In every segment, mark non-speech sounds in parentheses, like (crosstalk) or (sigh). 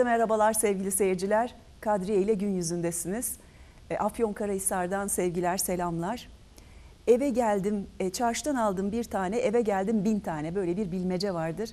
Herkese merhabalar sevgili seyirciler. Kadriye ile gün yüzündesiniz. E, Afyonkarahisar'dan sevgiler, selamlar. Eve geldim, e, çarşıdan aldım bir tane, eve geldim bin tane. Böyle bir bilmece vardır.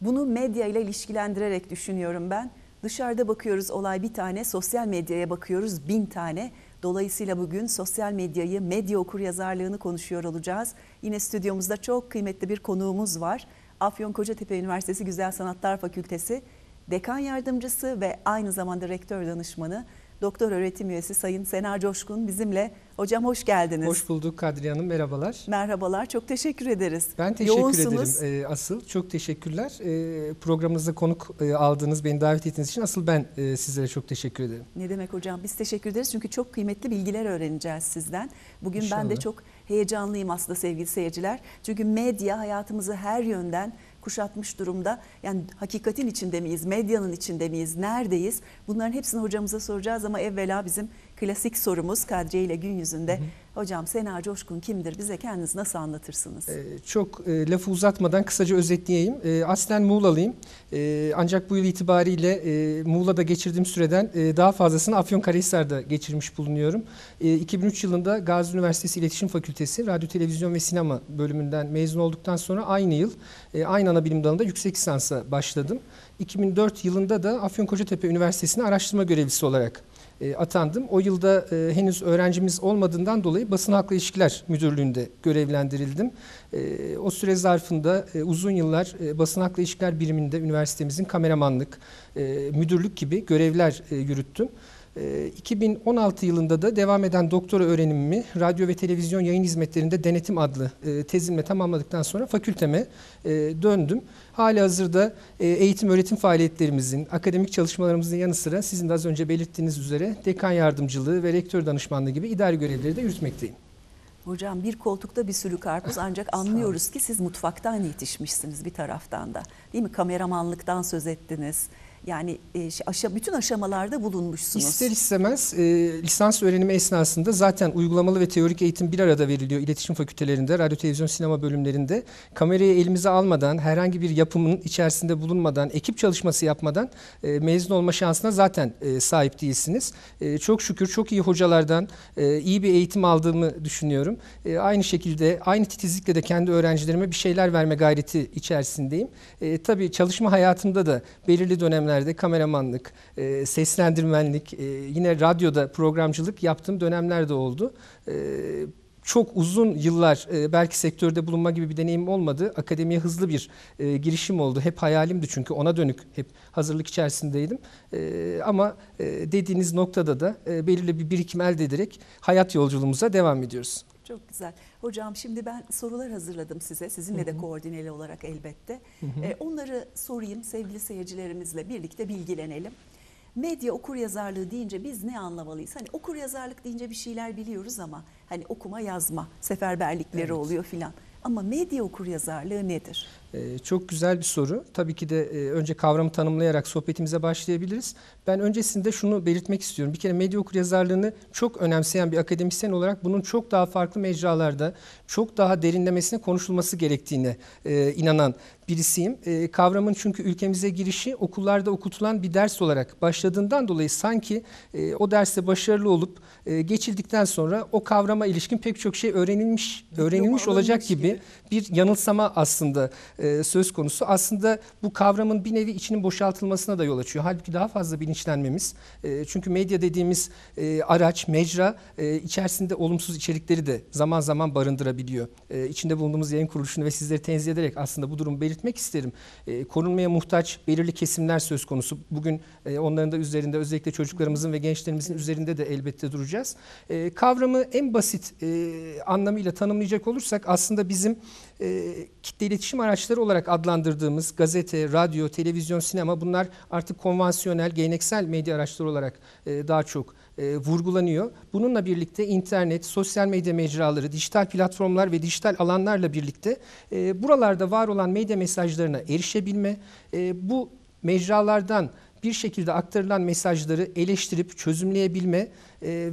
Bunu medya ile ilişkilendirerek düşünüyorum ben. Dışarıda bakıyoruz olay bir tane, sosyal medyaya bakıyoruz bin tane. Dolayısıyla bugün sosyal medyayı, medya okuryazarlığını konuşuyor olacağız. Yine stüdyomuzda çok kıymetli bir konuğumuz var. Afyon Kocatepe Üniversitesi Güzel Sanatlar Fakültesi Dekan Yardımcısı ve aynı zamanda Rektör Danışmanı Doktor Öğretim Üyesi Sayın Sena Coşkun bizimle. Hocam hoş geldiniz. Hoş bulduk Kadriye Hanım, merhabalar. Merhabalar, çok teşekkür ederiz. Ben teşekkür Yoğunsunuz. ederim e, asıl. Çok teşekkürler. E, programınızda konuk e, aldığınız, beni davet ettiğiniz için asıl ben e, sizlere çok teşekkür ederim. Ne demek hocam? Biz teşekkür ederiz çünkü çok kıymetli bilgiler öğreneceğiz sizden. Bugün ben de İnşallah. çok heyecanlıyım aslında sevgili seyirciler. Çünkü medya hayatımızı her yönden kuşatmış durumda. Yani hakikatin içinde miyiz, medyanın içinde miyiz, neredeyiz? Bunların hepsini hocamıza soracağız ama evvela bizim klasik sorumuz Kadriye ile gün yüzünde. Hocam Sena Coşkun kimdir? Bize kendinizi nasıl anlatırsınız? E, çok e, lafı uzatmadan kısaca özetleyeyim. E, aslen Muğla'lıyım. E, ancak bu yıl itibariyle e, Muğla'da geçirdiğim süreden e, daha fazlasını Afyonkarahisar'da geçirmiş bulunuyorum. E, 2003 yılında Gazi Üniversitesi İletişim Fakültesi Radyo, Televizyon ve Sinema bölümünden mezun olduktan sonra aynı yıl e, aynı ana bilim dalında yüksek lisansa başladım. 2004 yılında da Afyon-Kocatepe Üniversitesi'ne araştırma görevlisi olarak e, atandım. O yılda e, henüz öğrencimiz olmadığından dolayı Basın Halkla İlişkiler Müdürlüğü'nde görevlendirildim. E, o süre zarfında e, uzun yıllar e, Basın Halkla İlişkiler biriminde üniversitemizin kameramanlık, e, müdürlük gibi görevler e, yürüttüm. E, 2016 yılında da devam eden doktora öğrenimimi radyo ve televizyon yayın hizmetlerinde denetim adlı e, tezimle tamamladıktan sonra fakülteme e, döndüm. Hali hazırda e, eğitim öğretim faaliyetlerimizin, akademik çalışmalarımızın yanı sıra sizin de az önce belirttiğiniz üzere dekan yardımcılığı ve rektör danışmanlığı gibi idari görevleri de yürütmekteyim. Hocam bir koltukta bir sürü karpuz (laughs) ancak anlıyoruz ki siz mutfaktan yetişmişsiniz bir taraftan da. Değil mi? Kameramanlıktan söz ettiniz. Yani e, aşa, bütün aşamalarda bulunmuşsunuz. İster istemez e, lisans öğrenimi esnasında zaten uygulamalı ve teorik eğitim bir arada veriliyor iletişim fakültelerinde, radyo, televizyon, sinema bölümlerinde. Kamerayı elimize almadan, herhangi bir yapımın içerisinde bulunmadan, ekip çalışması yapmadan e, mezun olma şansına zaten e, sahip değilsiniz. E, çok şükür çok iyi hocalardan e, iyi bir eğitim aldığımı düşünüyorum. E, aynı şekilde, aynı titizlikle de kendi öğrencilerime bir şeyler verme gayreti içerisindeyim. E, tabii çalışma hayatımda da belirli dönemlerde kameramanlık, e, seslendirmenlik, e, yine radyoda programcılık yaptığım dönemler de oldu. E, çok uzun yıllar e, belki sektörde bulunma gibi bir deneyimim olmadı. Akademiye hızlı bir e, girişim oldu. Hep hayalimdi çünkü ona dönük hep hazırlık içerisindeydim. E, ama dediğiniz noktada da belirli bir birikim elde ederek hayat yolculuğumuza devam ediyoruz. Çok güzel. Hocam şimdi ben sorular hazırladım size. Sizinle de koordineli olarak elbette. Ee, onları sorayım sevgili seyircilerimizle birlikte bilgilenelim. Medya okuryazarlığı deyince biz ne anlamalıyız? Hani okuryazarlık deyince bir şeyler biliyoruz ama hani okuma yazma seferberlikleri Evet. oluyor filan. Ama medya okuryazarlığı nedir? Ee, çok güzel bir soru. Tabii ki de e, önce kavramı tanımlayarak sohbetimize başlayabiliriz. Ben öncesinde şunu belirtmek istiyorum. Bir kere medya okuryazarlığını çok önemseyen bir akademisyen olarak bunun çok daha farklı mecralarda, çok daha derinlemesine konuşulması gerektiğine e, inanan birisiyim. E, kavramın çünkü ülkemize girişi okullarda okutulan bir ders olarak başladığından dolayı sanki e, o derste başarılı olup e, geçildikten sonra o kavrama ilişkin pek çok şey öğrenilmiş, öğrenilmiş olacak gibi. bir yanılsama aslında e, söz konusu. Aslında bu kavramın bir nevi içinin boşaltılmasına da yol açıyor. Halbuki daha fazla bilinçlenmemiz. e, çünkü medya dediğimiz e, araç, mecra e, içerisinde olumsuz içerikleri de zaman zaman barındırabiliyor. E, içinde bulunduğumuz yayın kuruluşunu ve sizleri tenzih ederek aslında bu durumu belirtmek isterim. E, korunmaya muhtaç belirli kesimler söz konusu. Bugün e, onların da üzerinde özellikle çocuklarımızın ve gençlerimizin üzerinde de elbette duracağız. E, kavramı en basit e, anlamıyla tanımlayacak olursak aslında bizim e, kitle iletişim araçları olarak adlandırdığımız gazete, radyo, televizyon, sinema bunlar artık konvansiyonel, geleneksel medya araçları olarak e, daha çok e, vurgulanıyor. Bununla birlikte internet, sosyal medya mecraları, dijital platformlar ve dijital alanlarla birlikte e, buralarda var olan medya mesajlarına erişebilme, e, bu mecralardan bir şekilde aktarılan mesajları eleştirip çözümleyebilme e,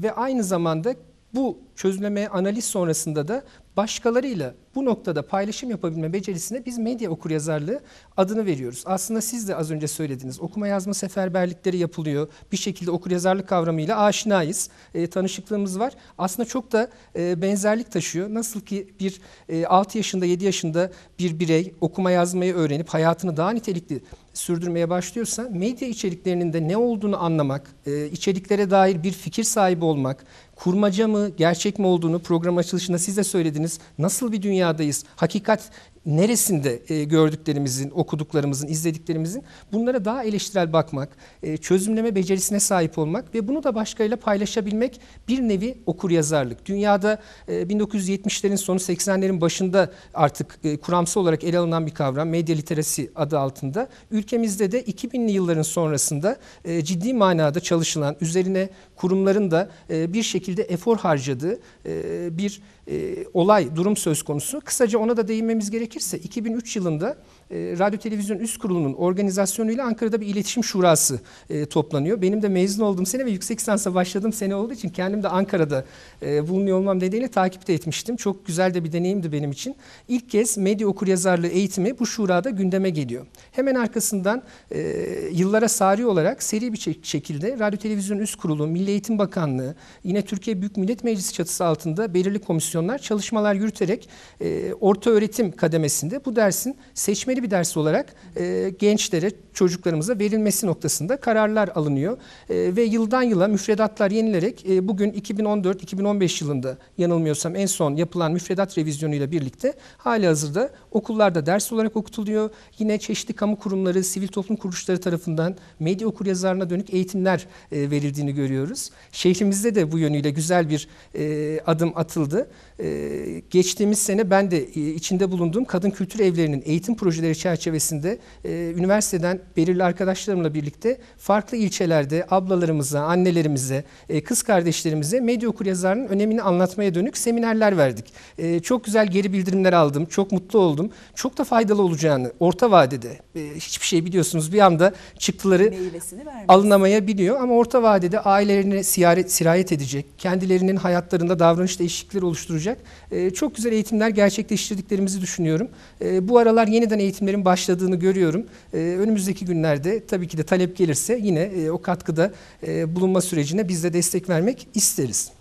ve aynı zamanda bu çözümleme, analiz sonrasında da başkalarıyla bu noktada paylaşım yapabilme becerisine biz medya okuryazarlığı adını veriyoruz. Aslında siz de az önce söylediniz. Okuma yazma seferberlikleri yapılıyor. Bir şekilde okuryazarlık kavramıyla aşinayız. E, tanışıklığımız var. Aslında çok da e, benzerlik taşıyor. Nasıl ki bir e, 6 yaşında 7 yaşında bir birey okuma yazmayı öğrenip hayatını daha nitelikli sürdürmeye başlıyorsa medya içeriklerinin de ne olduğunu anlamak, e, içeriklere dair bir fikir sahibi olmak, kurmaca mı, gerçek mi olduğunu program açılışında siz de söylediniz. Nasıl bir dünyadayız? Hakikat neresinde e, gördüklerimizin, okuduklarımızın, izlediklerimizin bunlara daha eleştirel bakmak, e, çözümleme becerisine sahip olmak ve bunu da başkalarıyla paylaşabilmek bir nevi okur yazarlık. Dünyada e, 1970'lerin sonu 80'lerin başında artık e, kuramsal olarak ele alınan bir kavram medya literasi adı altında. Ülkemizde de 2000'li yılların sonrasında e, ciddi manada çalışılan, üzerine kurumların da e, bir şekilde efor harcadığı e, bir e, olay, durum söz konusu. Kısaca ona da değinmemiz gerekirse 2003 yılında Radyo Televizyon Üst Kurulu'nun organizasyonuyla Ankara'da bir iletişim şurası e, toplanıyor. Benim de mezun olduğum sene ve yüksek lisansa başladığım sene olduğu için kendim de Ankara'da e, bulunuyor olmam nedeniyle takipte etmiştim. Çok güzel de bir deneyimdi benim için. İlk kez medya okuryazarlığı eğitimi bu şurada gündeme geliyor. Hemen arkasından e, yıllara sari olarak seri bir şekilde Radyo Televizyon Üst Kurulu, Milli Eğitim Bakanlığı, yine Türkiye Büyük Millet Meclisi çatısı altında belirli komisyonlar çalışmalar yürüterek e, orta öğretim kademesinde bu dersin seçmeli bir ders olarak e, gençlere, çocuklarımıza verilmesi noktasında kararlar alınıyor. E, ve yıldan yıla müfredatlar yenilerek e, bugün 2014-2015 yılında yanılmıyorsam en son yapılan müfredat revizyonuyla birlikte hali hazırda okullarda ders olarak okutuluyor. Yine çeşitli kamu kurumları, sivil toplum kuruluşları tarafından medya okuryazarlığına dönük eğitimler e, verildiğini görüyoruz. Şehrimizde de bu yönüyle güzel bir e, adım atıldı. E, geçtiğimiz sene ben de e, içinde bulunduğum kadın kültür evlerinin eğitim projeleri çerçevesinde e, üniversiteden belirli arkadaşlarımla birlikte farklı ilçelerde ablalarımıza, annelerimize, e, kız kardeşlerimize medya okuryazarlığının önemini anlatmaya dönük seminerler verdik. E, çok güzel geri bildirimler aldım, çok mutlu oldum. Çok da faydalı olacağını orta vadede e, hiçbir şey biliyorsunuz bir anda çıktıları alınamayabiliyor ama orta vadede ailelerine siyaret, sirayet edecek, kendilerinin hayatlarında davranış değişiklikleri oluşturacak e, çok güzel eğitimler gerçekleştirdiklerimizi düşünüyorum. E, bu aralar yeniden eğitimlerin başladığını görüyorum. E, önümüzdeki günlerde tabii ki de talep gelirse yine e, o katkıda e, bulunma sürecine biz de destek vermek isteriz.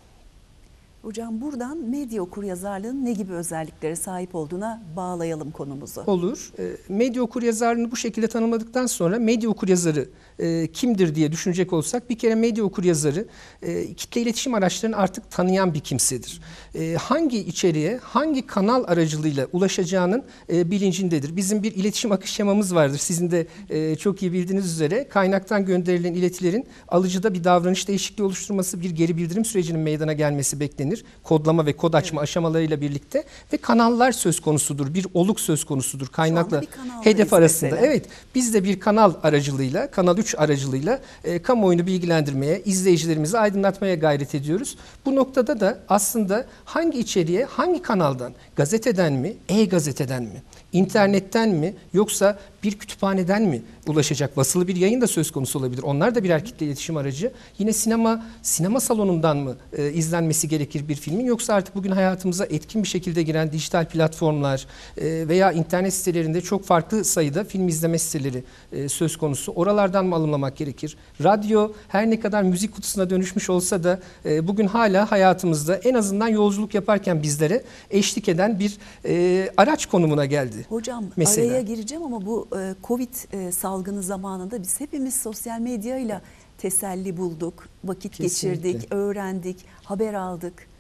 Hocam buradan medya okuryazarlığının ne gibi özelliklere sahip olduğuna bağlayalım konumuzu. Olur. E, medya okuryazarlığını bu şekilde tanımladıktan sonra medya okuryazarı e, kimdir diye düşünecek olsak bir kere medya okuryazarı e, kitle iletişim araçlarını artık tanıyan bir kimsedir. E, hangi içeriğe, hangi kanal aracılığıyla ulaşacağının e, bilincindedir. Bizim bir iletişim akış şemamız vardır. Sizin de e, çok iyi bildiğiniz üzere kaynaktan gönderilen iletilerin alıcıda bir davranış değişikliği oluşturması, bir geri bildirim sürecinin meydana gelmesi beklenir. Kodlama ve kod açma evet. aşamalarıyla birlikte ve kanallar söz konusudur. Bir oluk söz konusudur. Kaynakla hedef arasında. Mesela. Evet. Biz de bir kanal aracılığıyla, Kanal 3 aracılığıyla e, kamuoyunu bilgilendirmeye, izleyicilerimizi aydınlatmaya gayret ediyoruz. Bu noktada da aslında hangi içeriğe, hangi kanaldan, gazeteden mi, e-gazeteden mi, internetten mi yoksa bir kütüphaneden mi ulaşacak? Basılı bir yayın da söz konusu olabilir. Onlar da birer kitle iletişim aracı. Yine sinema sinema salonundan mı e, izlenmesi gerekir bir filmin yoksa artık bugün hayatımıza etkin bir şekilde giren dijital platformlar e, veya internet sitelerinde çok farklı sayıda film izleme siteleri e, söz konusu. Oralardan mı alımlamak gerekir? Radyo her ne kadar müzik kutusuna dönüşmüş olsa da e, bugün hala hayatımızda en azından yolculuk yaparken bizlere eşlik eden bir e, araç konumuna geldi. Hocam Mesela. araya gireceğim ama bu e, Covid e, salgını zamanında biz hepimiz sosyal medyayla teselli bulduk, vakit Kesinlikle. geçirdik, öğrendik, haber aldık.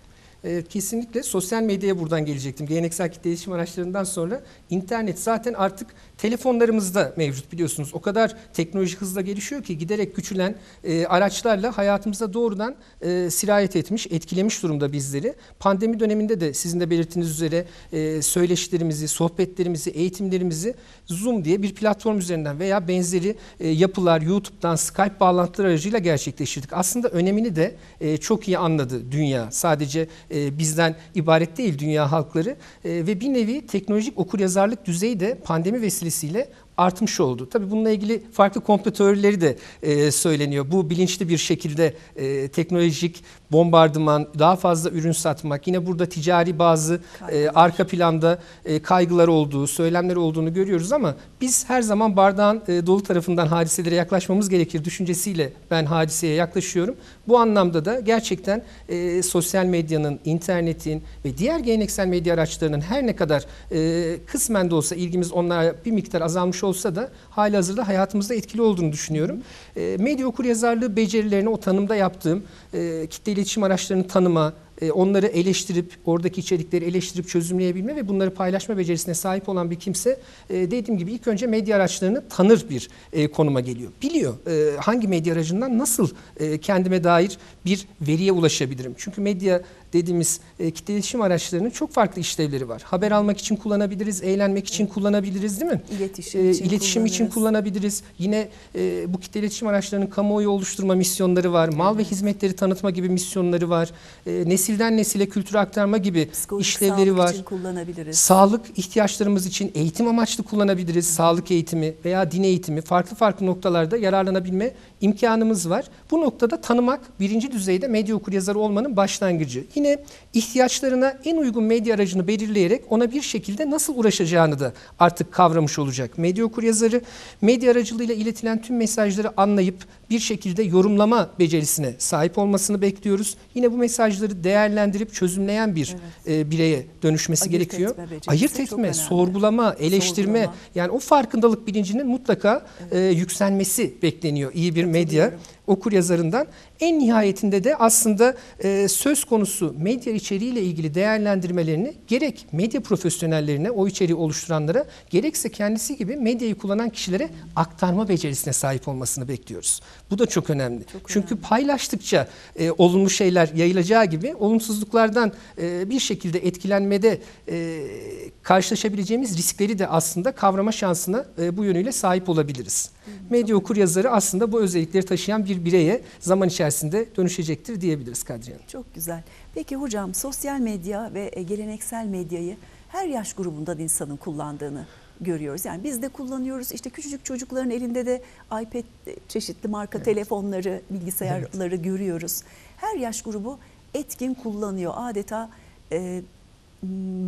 E, kesinlikle sosyal medyaya buradan gelecektim. Geleneksel kitle iletişim araçlarından sonra internet zaten artık telefonlarımızda mevcut biliyorsunuz. O kadar teknoloji hızla gelişiyor ki giderek küçülen e, araçlarla hayatımıza doğrudan e, sirayet etmiş, etkilemiş durumda bizleri. Pandemi döneminde de sizin de belirttiğiniz üzere e, söyleşilerimizi, sohbetlerimizi, eğitimlerimizi Zoom diye bir platform üzerinden veya benzeri e, yapılar YouTube'dan Skype bağlantıları aracıyla gerçekleştirdik. Aslında önemini de e, çok iyi anladı dünya. Sadece e, bizden ibaret değil dünya halkları. E, ve bir nevi teknolojik okuryazarlık düzeyi de pandemi vesilesiyle artmış oldu. Tabii bununla ilgili farklı komplo teorileri de e, söyleniyor. Bu bilinçli bir şekilde e, teknolojik bombardıman, daha fazla ürün satmak, yine burada ticari bazı e, arka planda e, kaygılar olduğu, söylemler olduğunu görüyoruz ama biz her zaman bardağın e, dolu tarafından hadiselere yaklaşmamız gerekir düşüncesiyle ben hadiseye yaklaşıyorum. Bu anlamda da gerçekten e, sosyal medyanın, internetin ve diğer geleneksel medya araçlarının her ne kadar e, kısmen de olsa ilgimiz onlara bir miktar azalmış olsa da hali hazırda hayatımızda etkili olduğunu düşünüyorum. E, medya okuryazarlığı becerilerini o tanımda yaptığım e, kitle iletişim araçlarını tanıma, e, onları eleştirip oradaki içerikleri eleştirip çözümleyebilme ve bunları paylaşma becerisine sahip olan bir kimse e, dediğim gibi ilk önce medya araçlarını tanır bir e, konuma geliyor. Biliyor hangi medya aracından nasıl kendime dair bir veriye ulaşabilirim. Çünkü medya dediğimiz e, kitle iletişim araçlarının çok farklı işlevleri var. Haber almak için kullanabiliriz, eğlenmek için kullanabiliriz değil mi? İletişim E, için iletişim için kullanabiliriz. Yine e, bu kitle iletişim araçlarının kamuoyu oluşturma misyonları var. Mal ve hizmetleri tanıtma gibi misyonları var. E, nesilden nesile kültür aktarma gibi Psikolojik işlevleri sağlık var. için kullanabiliriz. Sağlık ihtiyaçlarımız için eğitim amaçlı kullanabiliriz. Sağlık eğitimi veya din eğitimi farklı farklı noktalarda yararlanabilme imkanımız var. Bu noktada tanımak birinci düzeyde medya okuryazarı olmanın başlangıcı. Yine ihtiyaçlarına en uygun medya aracını belirleyerek ona bir şekilde nasıl uğraşacağını da artık kavramış olacak. Medya okuryazarı medya aracılığıyla iletilen tüm mesajları anlayıp bir şekilde yorumlama becerisine sahip olmasını bekliyoruz. Yine bu mesajları değerlendirip çözümleyen bir e, bireye dönüşmesi Ayırt gerekiyor. etme Ayırt etme, sorgulama, eleştirme Sorgulama. yani o farkındalık bilincinin mutlaka e, yükselmesi bekleniyor iyi bir medya. Okur yazarından. En nihayetinde de aslında e, söz konusu medya içeriğiyle ilgili değerlendirmelerini gerek medya profesyonellerine, o içeriği oluşturanlara gerekse kendisi gibi medyayı kullanan kişilere aktarma becerisine sahip olmasını bekliyoruz. Bu da çok önemli. Çok Çünkü paylaştıkça e, olumlu şeyler yayılacağı gibi olumsuzluklardan e, bir şekilde etkilenmede e, karşılaşabileceğimiz riskleri de aslında kavrama şansına e, bu yönüyle sahip olabiliriz. Medya okur yazarı aslında bu özellikleri taşıyan bir bireye zaman içerisinde dönüşecektir diyebiliriz Kadriye Hanım. Çok güzel. Peki hocam sosyal medya ve e, geleneksel medyayı her yaş grubundan insanın kullandığını görüyoruz. Yani biz de kullanıyoruz. İşte küçücük çocukların elinde de iPad e, çeşitli marka telefonları, bilgisayarları görüyoruz. Her yaş grubu etkin kullanıyor. Adeta e,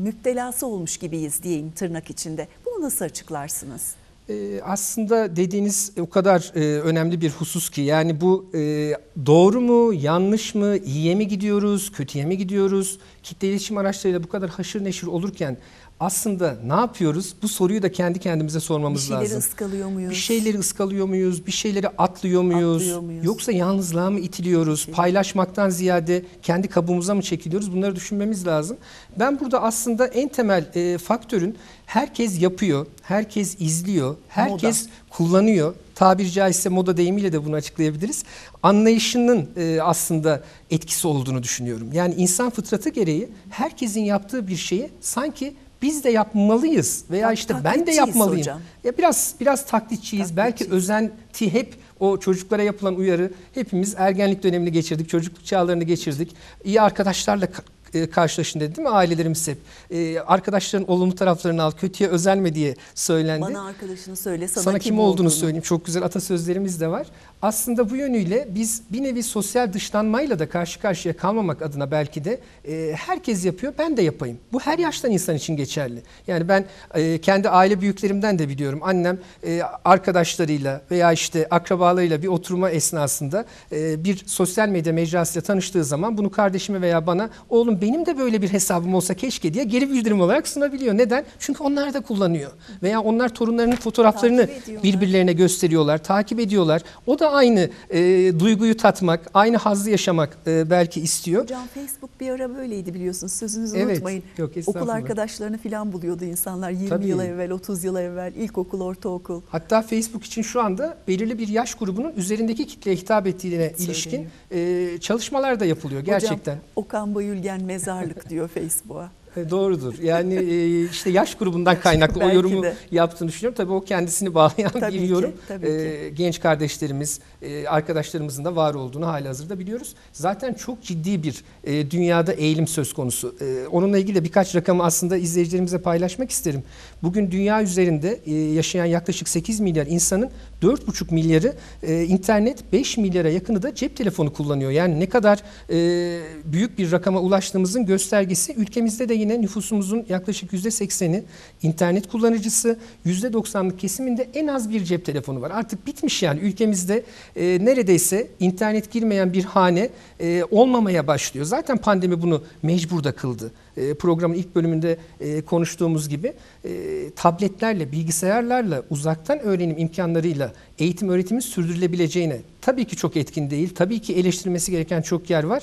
müptelası olmuş gibiyiz diyeyim tırnak içinde. Bunu nasıl açıklarsınız? Ee, aslında dediğiniz o kadar e, önemli bir husus ki yani bu e, doğru mu, yanlış mı, iyiye mi gidiyoruz, kötüye mi gidiyoruz? Kitle iletişim araçlarıyla bu kadar haşır neşir olurken aslında ne yapıyoruz? Bu soruyu da kendi kendimize Bir sormamız şeyleri lazım. ıskalıyor muyuz? Bir şeyleri ıskalıyor muyuz? Bir şeyleri atlıyor muyuz? Atlıyor muyuz? Yoksa yalnızlığa mı itiliyoruz? Paylaşmaktan ziyade kendi kabuğumuza mı çekiliyoruz? Bunları düşünmemiz lazım. Ben burada aslında en temel e, faktörün herkes yapıyor, herkes izliyor, herkes kullanıyor. Tabiri caizse moda deyimiyle de bunu açıklayabiliriz. Anlayışının e, aslında etkisi olduğunu düşünüyorum. Yani insan fıtratı gereği herkesin yaptığı bir şeyi sanki biz de yapmalıyız veya Tak- işte ben de yapmalıyım. hocam. Ya biraz biraz taklitçiyiz. Belki Taklitçiyiz. özenti hep o çocuklara yapılan uyarı. Hepimiz ergenlik dönemini geçirdik, çocukluk çağlarını geçirdik. İyi arkadaşlarla ka- e, karşılaşın dedi değil mi ailelerimiz hep? E, arkadaşların olumlu taraflarını al, kötüye özenme diye söylendi. Bana arkadaşını söyle sana, Sana, kim, olduğunu olduğunu söyleyeyim. Çok güzel atasözlerimiz de var. Aslında bu yönüyle biz bir nevi sosyal dışlanmayla da karşı karşıya kalmamak adına belki de e, herkes yapıyor ben de yapayım. Bu her yaştan insan için geçerli. Yani ben e, kendi aile büyüklerimden de biliyorum. Annem e, arkadaşlarıyla veya işte akrabalarıyla bir oturma esnasında e, bir sosyal medya mecrasıyla tanıştığı zaman bunu kardeşime veya bana oğlum benim de böyle bir hesabım olsa keşke diye geri bildirim olarak sunabiliyor. Neden? Çünkü onlar da kullanıyor. Veya onlar torunlarının fotoğraflarını birbirlerine gösteriyorlar, takip ediyorlar. O da aynı e, duyguyu tatmak, aynı hazzı yaşamak e, belki istiyor. Hocam Facebook bir ara böyleydi biliyorsunuz sözünüzü Evet, unutmayın. yok, Okul arkadaşlarını falan buluyordu insanlar 20 Tabii. yıl evvel, 30 yıl evvel, ilkokul, ortaokul. Hatta Facebook için şu anda belirli bir yaş grubunun üzerindeki kitleye hitap ettiğine ilişkin e, çalışmalar da yapılıyor gerçekten. Hocam Okan Bayülgen mezarlık diyor Facebook'a. E, Doğrudur. Yani e, işte yaş grubundan kaynaklı o yorumu de. yaptığını düşünüyorum. Tabii o kendisini bağlayan Tabii bir ki, yorum. tabii E, genç kardeşlerimiz, e, arkadaşlarımızın da var olduğunu halihazırda biliyoruz. Zaten çok ciddi bir dünyada eğilim söz konusu. Onunla ilgili de birkaç rakamı aslında izleyicilerimize paylaşmak isterim. Bugün dünya üzerinde yaşayan yaklaşık 8 milyar insanın 4,5 milyarı e, internet, 5 milyara yakını da cep telefonu kullanıyor. Yani ne kadar e, büyük bir rakama ulaştığımızın göstergesi. Ülkemizde de yine nüfusumuzun yaklaşık %80'i internet kullanıcısı, %90'lık kesiminde en az bir cep telefonu var. Artık bitmiş yani ülkemizde e, neredeyse internet girmeyen bir hane e, olmamaya başlıyor. Zaten pandemi bunu mecbur da kıldı. E, programın ilk bölümünde e, konuştuğumuz gibi e, tabletlerle, bilgisayarlarla, uzaktan öğrenim imkanlarıyla eğitim öğretimin sürdürülebileceğine tabii ki çok etkin değil. Tabii ki eleştirilmesi gereken çok yer var.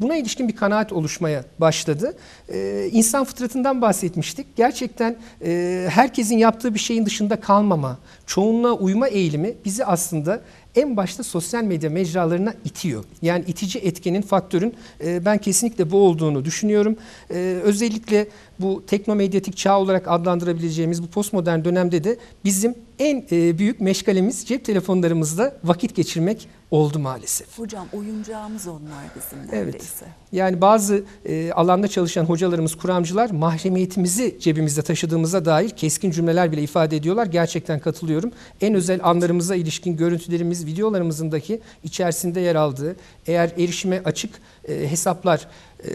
Buna ilişkin bir kanaat oluşmaya başladı. Ee, insan fıtratından bahsetmiştik. Gerçekten e, herkesin yaptığı bir şeyin dışında kalmama, çoğunluğa uyma eğilimi bizi aslında en başta sosyal medya mecralarına itiyor. Yani itici etkenin, faktörün e, ben kesinlikle bu olduğunu düşünüyorum. E, özellikle bu teknomedyatik çağ olarak adlandırabileceğimiz bu postmodern dönemde de bizim en e, büyük meşgalemiz cep telefonlarımızda vakit geçirmek oldu maalesef. Hocam oyuncağımız onlar bizim Evet. neredeyse. Yani bazı e, alanda çalışan hocalarımız, kuramcılar mahremiyetimizi cebimizde taşıdığımıza dair keskin cümleler bile ifade ediyorlar. Gerçekten katılıyorum. En özel anlarımıza ilişkin görüntülerimiz, videolarımızındaki içerisinde yer aldığı, eğer erişime açık e, hesaplar e,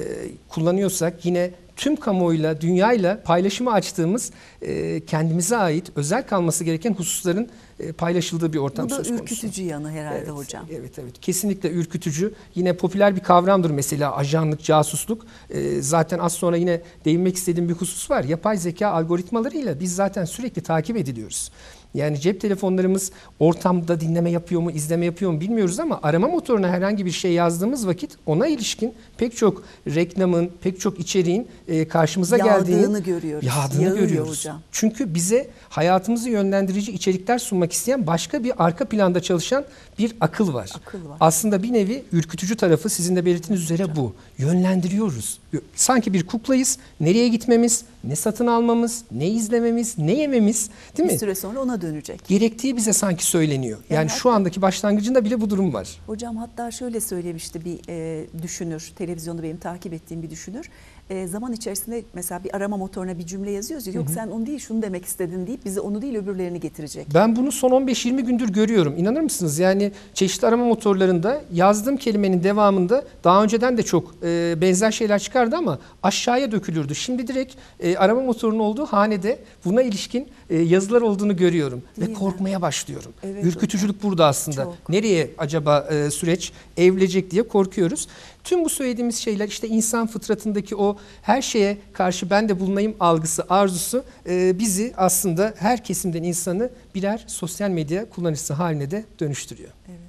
kullanıyorsak yine tüm kamuoyuyla, dünyayla paylaşıma açtığımız e, kendimize ait özel kalması gereken hususların e, paylaşıldığı bir ortam Bu da söz konusu. ürkütücü yanı herhalde Evet, hocam. Evet evet kesinlikle ürkütücü. Yine popüler bir kavramdır mesela ajanlık, casusluk. Ee, zaten az sonra yine değinmek istediğim bir husus var. Yapay zeka algoritmalarıyla biz zaten sürekli takip ediliyoruz. Yani cep telefonlarımız ortamda dinleme yapıyor mu, izleme yapıyor mu bilmiyoruz ama arama motoruna herhangi bir şey yazdığımız vakit ona ilişkin pek çok reklamın, pek çok içeriğin e, karşımıza geldiğini Yağdığını görüyoruz. Yağdığını Yağıyor görüyoruz. hocam. Çünkü bize hayatımızı yönlendirici içerikler sunmak isteyen başka bir arka planda çalışan bir akıl var. Akıl var. Aslında bir nevi ürkütücü tarafı sizin de belirttiğiniz üzere bu. Yönlendiriyoruz. Sanki bir kuklayız. Nereye gitmemiz, ne satın almamız, ne izlememiz, ne yememiz değil mi? Bir süre sonra ona dönecek. Gerektiği bize sanki söyleniyor. Yani Yani şu andaki başlangıcında bile bu durum var. Hocam hatta şöyle söylemişti bir e, düşünür, televizyonda benim takip ettiğim bir düşünür. E, zaman içerisinde mesela bir arama motoruna bir cümle yazıyoruz ya, yok sen onu değil şunu demek istedin deyip bize onu değil öbürlerini getirecek. Ben bunu son 15-20 gündür görüyorum. İnanır mısınız? Yani çeşitli arama motorlarında yazdığım kelimenin devamında daha önceden de çok e, benzer şeyler çıkardı ama aşağıya dökülürdü. Şimdi direkt e, arama motorunun olduğu hanede buna ilişkin e, yazılar olduğunu görüyorum Değil ve mi? korkmaya başlıyorum. Evet Ürkütücülük burada aslında. Çok. Nereye acaba e, süreç evrilecek diye korkuyoruz. Tüm bu söylediğimiz şeyler işte insan fıtratındaki o her şeye karşı ben de bulunayım algısı, arzusu e, bizi aslında her kesimden insanı birer sosyal medya kullanıcısı haline de dönüştürüyor. Evet.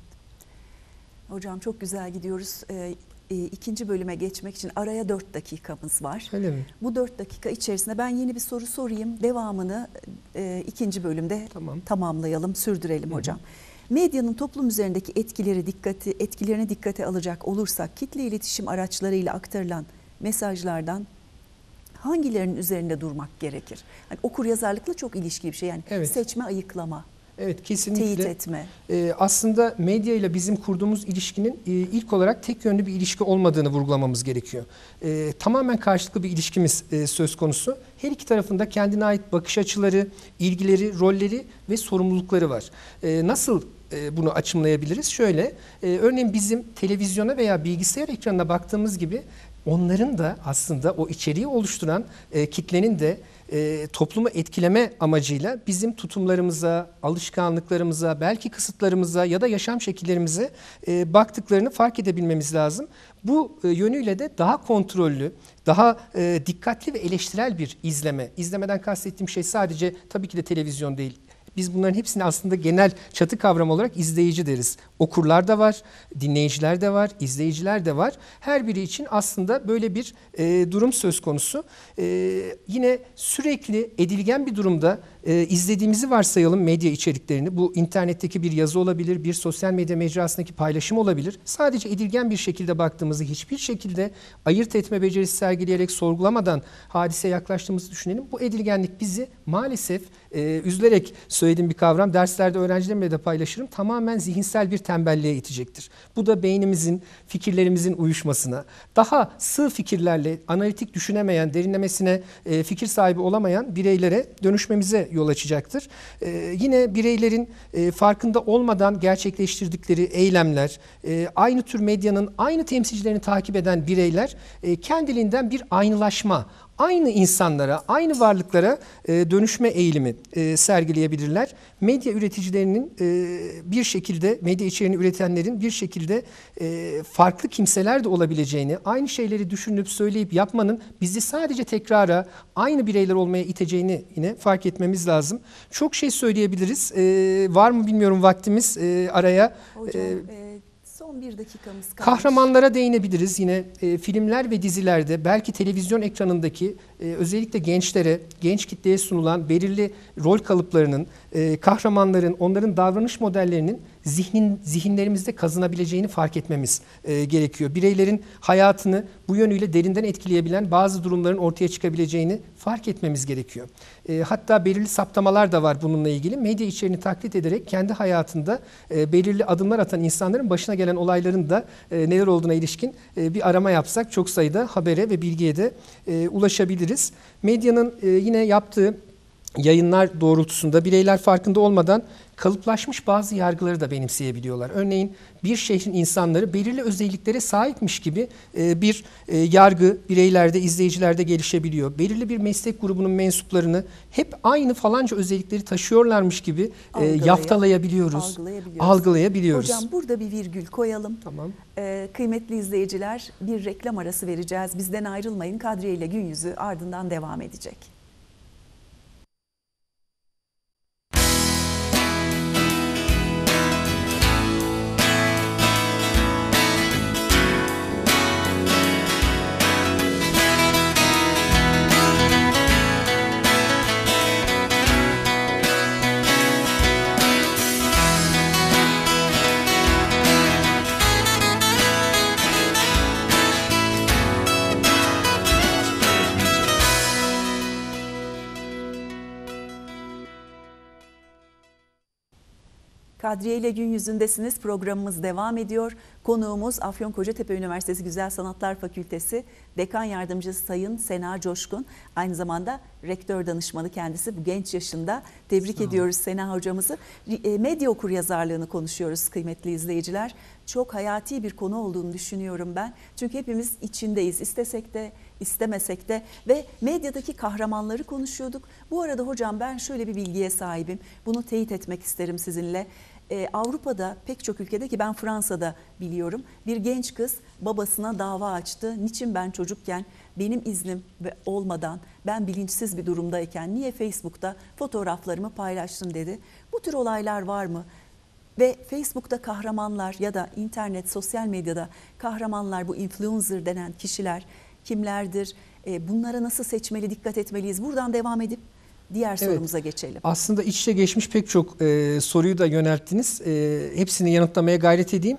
Hocam çok güzel gidiyoruz. E, e, ikinci bölüme geçmek için araya dört dakikamız var. Öyle mi? Bu dört dakika içerisinde ben yeni bir soru sorayım. Devamını e, ikinci bölümde Tamam. tamamlayalım, sürdürelim Hı hı. hocam. Medyanın toplum üzerindeki etkileri dikkati etkilerini dikkate alacak olursak kitle iletişim araçlarıyla aktarılan mesajlardan hangilerinin üzerinde durmak gerekir? Hani okur yazarlıkla çok ilişkili bir şey yani Evet. seçme, ayıklama, Evet teyit kesinlikle. etme. Ee, aslında medya ile bizim kurduğumuz ilişkinin e, ilk olarak tek yönlü bir ilişki olmadığını vurgulamamız gerekiyor. Ee, tamamen karşılıklı bir ilişkimiz e, söz konusu. Her iki tarafında kendine ait bakış açıları, ilgileri, rolleri ve sorumlulukları var. Ee, nasıl e, bunu açımlayabiliriz? Şöyle, e, örneğin bizim televizyona veya bilgisayar ekranına baktığımız gibi onların da aslında o içeriği oluşturan e, kitlenin de toplumu etkileme amacıyla bizim tutumlarımıza, alışkanlıklarımıza, belki kısıtlarımıza ya da yaşam şekillerimize baktıklarını fark edebilmemiz lazım. Bu yönüyle de daha kontrollü, daha dikkatli ve eleştirel bir izleme. İzlemeden kastettiğim şey sadece tabii ki de televizyon değil. Biz bunların hepsini aslında genel çatı kavram olarak izleyici deriz. Okurlar da var, dinleyiciler de var, izleyiciler de var. Her biri için aslında böyle bir e, durum söz konusu. E, yine sürekli edilgen bir durumda e, izlediğimizi varsayalım medya içeriklerini. Bu internetteki bir yazı olabilir, bir sosyal medya mecrasındaki paylaşım olabilir. Sadece edilgen bir şekilde baktığımızı hiçbir şekilde ayırt etme becerisi sergileyerek sorgulamadan hadiseye yaklaştığımızı düşünelim. Bu edilgenlik bizi maalesef e, üzülerek söylediğim bir kavram derslerde öğrencilerimle de paylaşırım. Tamamen zihinsel bir tembelliğe itecektir. Bu da beynimizin, fikirlerimizin uyuşmasına, daha sığ fikirlerle analitik düşünemeyen, derinlemesine e, fikir sahibi olamayan bireylere dönüşmemize yol açacaktır. E, yine bireylerin e, farkında olmadan gerçekleştirdikleri eylemler, e, aynı tür medyanın aynı temsilcilerini takip eden bireyler e, kendiliğinden bir aynılaşma, aynı insanlara, aynı varlıklara e, dönüşme eğilimi e, sergileyebilirler. Medya üreticilerinin e, bir şekilde, medya içeriğini üretenlerin bir şekilde e, farklı kimseler de olabileceğini, aynı şeyleri düşünüp söyleyip yapmanın bizi sadece tekrara, aynı bireyler olmaya iteceğini yine fark etmemiz lazım. Çok şey söyleyebiliriz. E, var mı bilmiyorum vaktimiz e, araya. Hocam E, e, son bir dakikamız kalmış. Kahramanlara değinebiliriz yine e, filmler ve dizilerde belki televizyon ekranındaki e, özellikle gençlere, genç kitleye sunulan belirli rol kalıplarının, e, kahramanların, onların davranış modellerinin zihnin zihinlerimizde kazınabileceğini fark etmemiz e, gerekiyor. Bireylerin hayatını bu yönüyle derinden etkileyebilen bazı durumların ortaya çıkabileceğini fark etmemiz gerekiyor. E, hatta belirli saptamalar da var bununla ilgili. Medya içeriğini taklit ederek kendi hayatında e, belirli adımlar atan insanların başına gelen olayların da e, neler olduğuna ilişkin e, bir arama yapsak çok sayıda habere ve bilgiye de e, ulaşabiliriz. Medyanın e, yine yaptığı yayınlar doğrultusunda bireyler farkında olmadan kalıplaşmış bazı yargıları da benimseyebiliyorlar. Örneğin bir şehrin insanları belirli özelliklere sahipmiş gibi e, bir e, yargı bireylerde, izleyicilerde gelişebiliyor. Belirli bir meslek grubunun mensuplarını hep aynı falanca özellikleri taşıyorlarmış gibi e, Algılaya- yaftalayabiliyoruz, algılayabiliyoruz. algılayabiliyoruz. Hocam burada bir virgül koyalım. Tamam. Ee, kıymetli izleyiciler bir reklam arası vereceğiz. Bizden ayrılmayın. Kadriye ile gün yüzü ardından devam edecek. Kadriye ile gün yüzündesiniz. Programımız devam ediyor. Konuğumuz Afyonkarahisar Üniversitesi Güzel Sanatlar Fakültesi Dekan Yardımcısı Sayın Sena Coşkun. Aynı zamanda rektör danışmanı kendisi bu genç yaşında. Tebrik ediyoruz Sena hocamızı. E, Medya okuryazarlığını konuşuyoruz kıymetli izleyiciler. Çok hayati bir konu olduğunu düşünüyorum ben. Çünkü hepimiz içindeyiz. İstesek de istemesek de ve medyadaki kahramanları konuşuyorduk. Bu arada hocam ben şöyle bir bilgiye sahibim. Bunu teyit etmek isterim sizinle. Ee, Avrupa'da pek çok ülkede ki ben Fransa'da biliyorum bir genç kız babasına dava açtı. Niçin ben çocukken benim iznim olmadan ben bilinçsiz bir durumdayken niye Facebook'ta fotoğraflarımı paylaştım dedi. Bu tür olaylar var mı? Ve Facebook'ta kahramanlar ya da internet, sosyal medyada kahramanlar bu influencer denen kişiler kimlerdir? E, bunlara nasıl seçmeli, dikkat etmeliyiz? Buradan devam edip diğer Evet. sorumuza geçelim. Aslında iç içe geçmiş pek çok e, soruyu da yönelttiniz. E, hepsini yanıtlamaya gayret edeyim.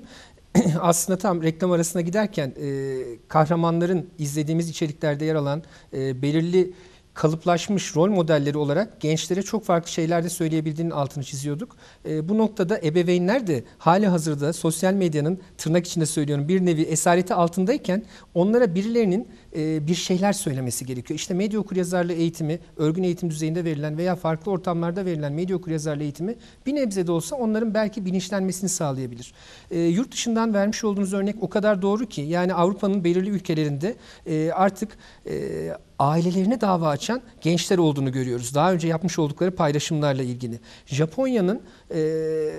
(clears throat) Aslında tam reklam arasına giderken e, kahramanların izlediğimiz içeriklerde yer alan e, belirli kalıplaşmış rol modelleri olarak gençlere çok farklı şeyler de söyleyebildiğinin altını çiziyorduk. E, bu noktada ebeveynler de hali hazırda sosyal medyanın tırnak içinde söylüyorum bir nevi esareti altındayken onlara birilerinin e, bir şeyler söylemesi gerekiyor. İşte medya okuryazarlığı eğitimi, örgün eğitim düzeyinde verilen veya farklı ortamlarda verilen medya okuryazarlığı eğitimi bir nebze de olsa onların belki bilinçlenmesini sağlayabilir. E, yurt dışından vermiş olduğunuz örnek o kadar doğru ki yani Avrupa'nın belirli ülkelerinde e, artık e, ailelerine dava açan gençler olduğunu görüyoruz. Daha önce yapmış oldukları paylaşımlarla ilgili. Japonya'nın e,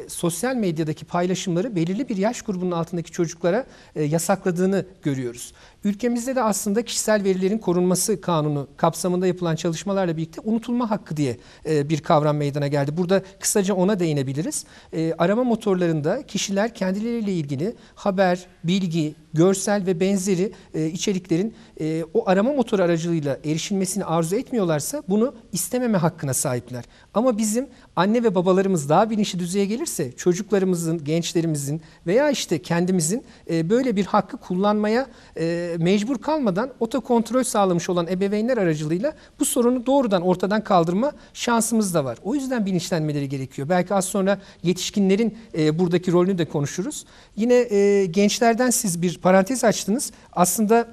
sosyal medyadaki paylaşımları belirli bir yaş grubunun altındaki çocuklara e, yasakladığını görüyoruz. Ülkemizde de aslında kişisel verilerin korunması kanunu kapsamında yapılan çalışmalarla birlikte unutulma hakkı diye e, bir kavram meydana geldi. Burada kısaca ona değinebiliriz. E, arama motorlarında kişiler kendileriyle ilgili haber, bilgi, görsel ve benzeri e, içeriklerin e, o arama motoru aracılığıyla erişilmesini arzu etmiyorlarsa bunu istememe hakkına sahipler. Ama bizim anne ve babalarımız daha bilinçli düzeye gelirse çocuklarımızın, gençlerimizin veya işte kendimizin e, böyle bir hakkı kullanmaya e, mecbur kalmadan otokontrol sağlamış olan ebeveynler aracılığıyla bu sorunu doğrudan ortadan kaldırma şansımız da var. O yüzden bilinçlenmeleri gerekiyor. Belki az sonra yetişkinlerin e, buradaki rolünü de konuşuruz. Yine e, gençlerden siz bir parantez açtınız. Aslında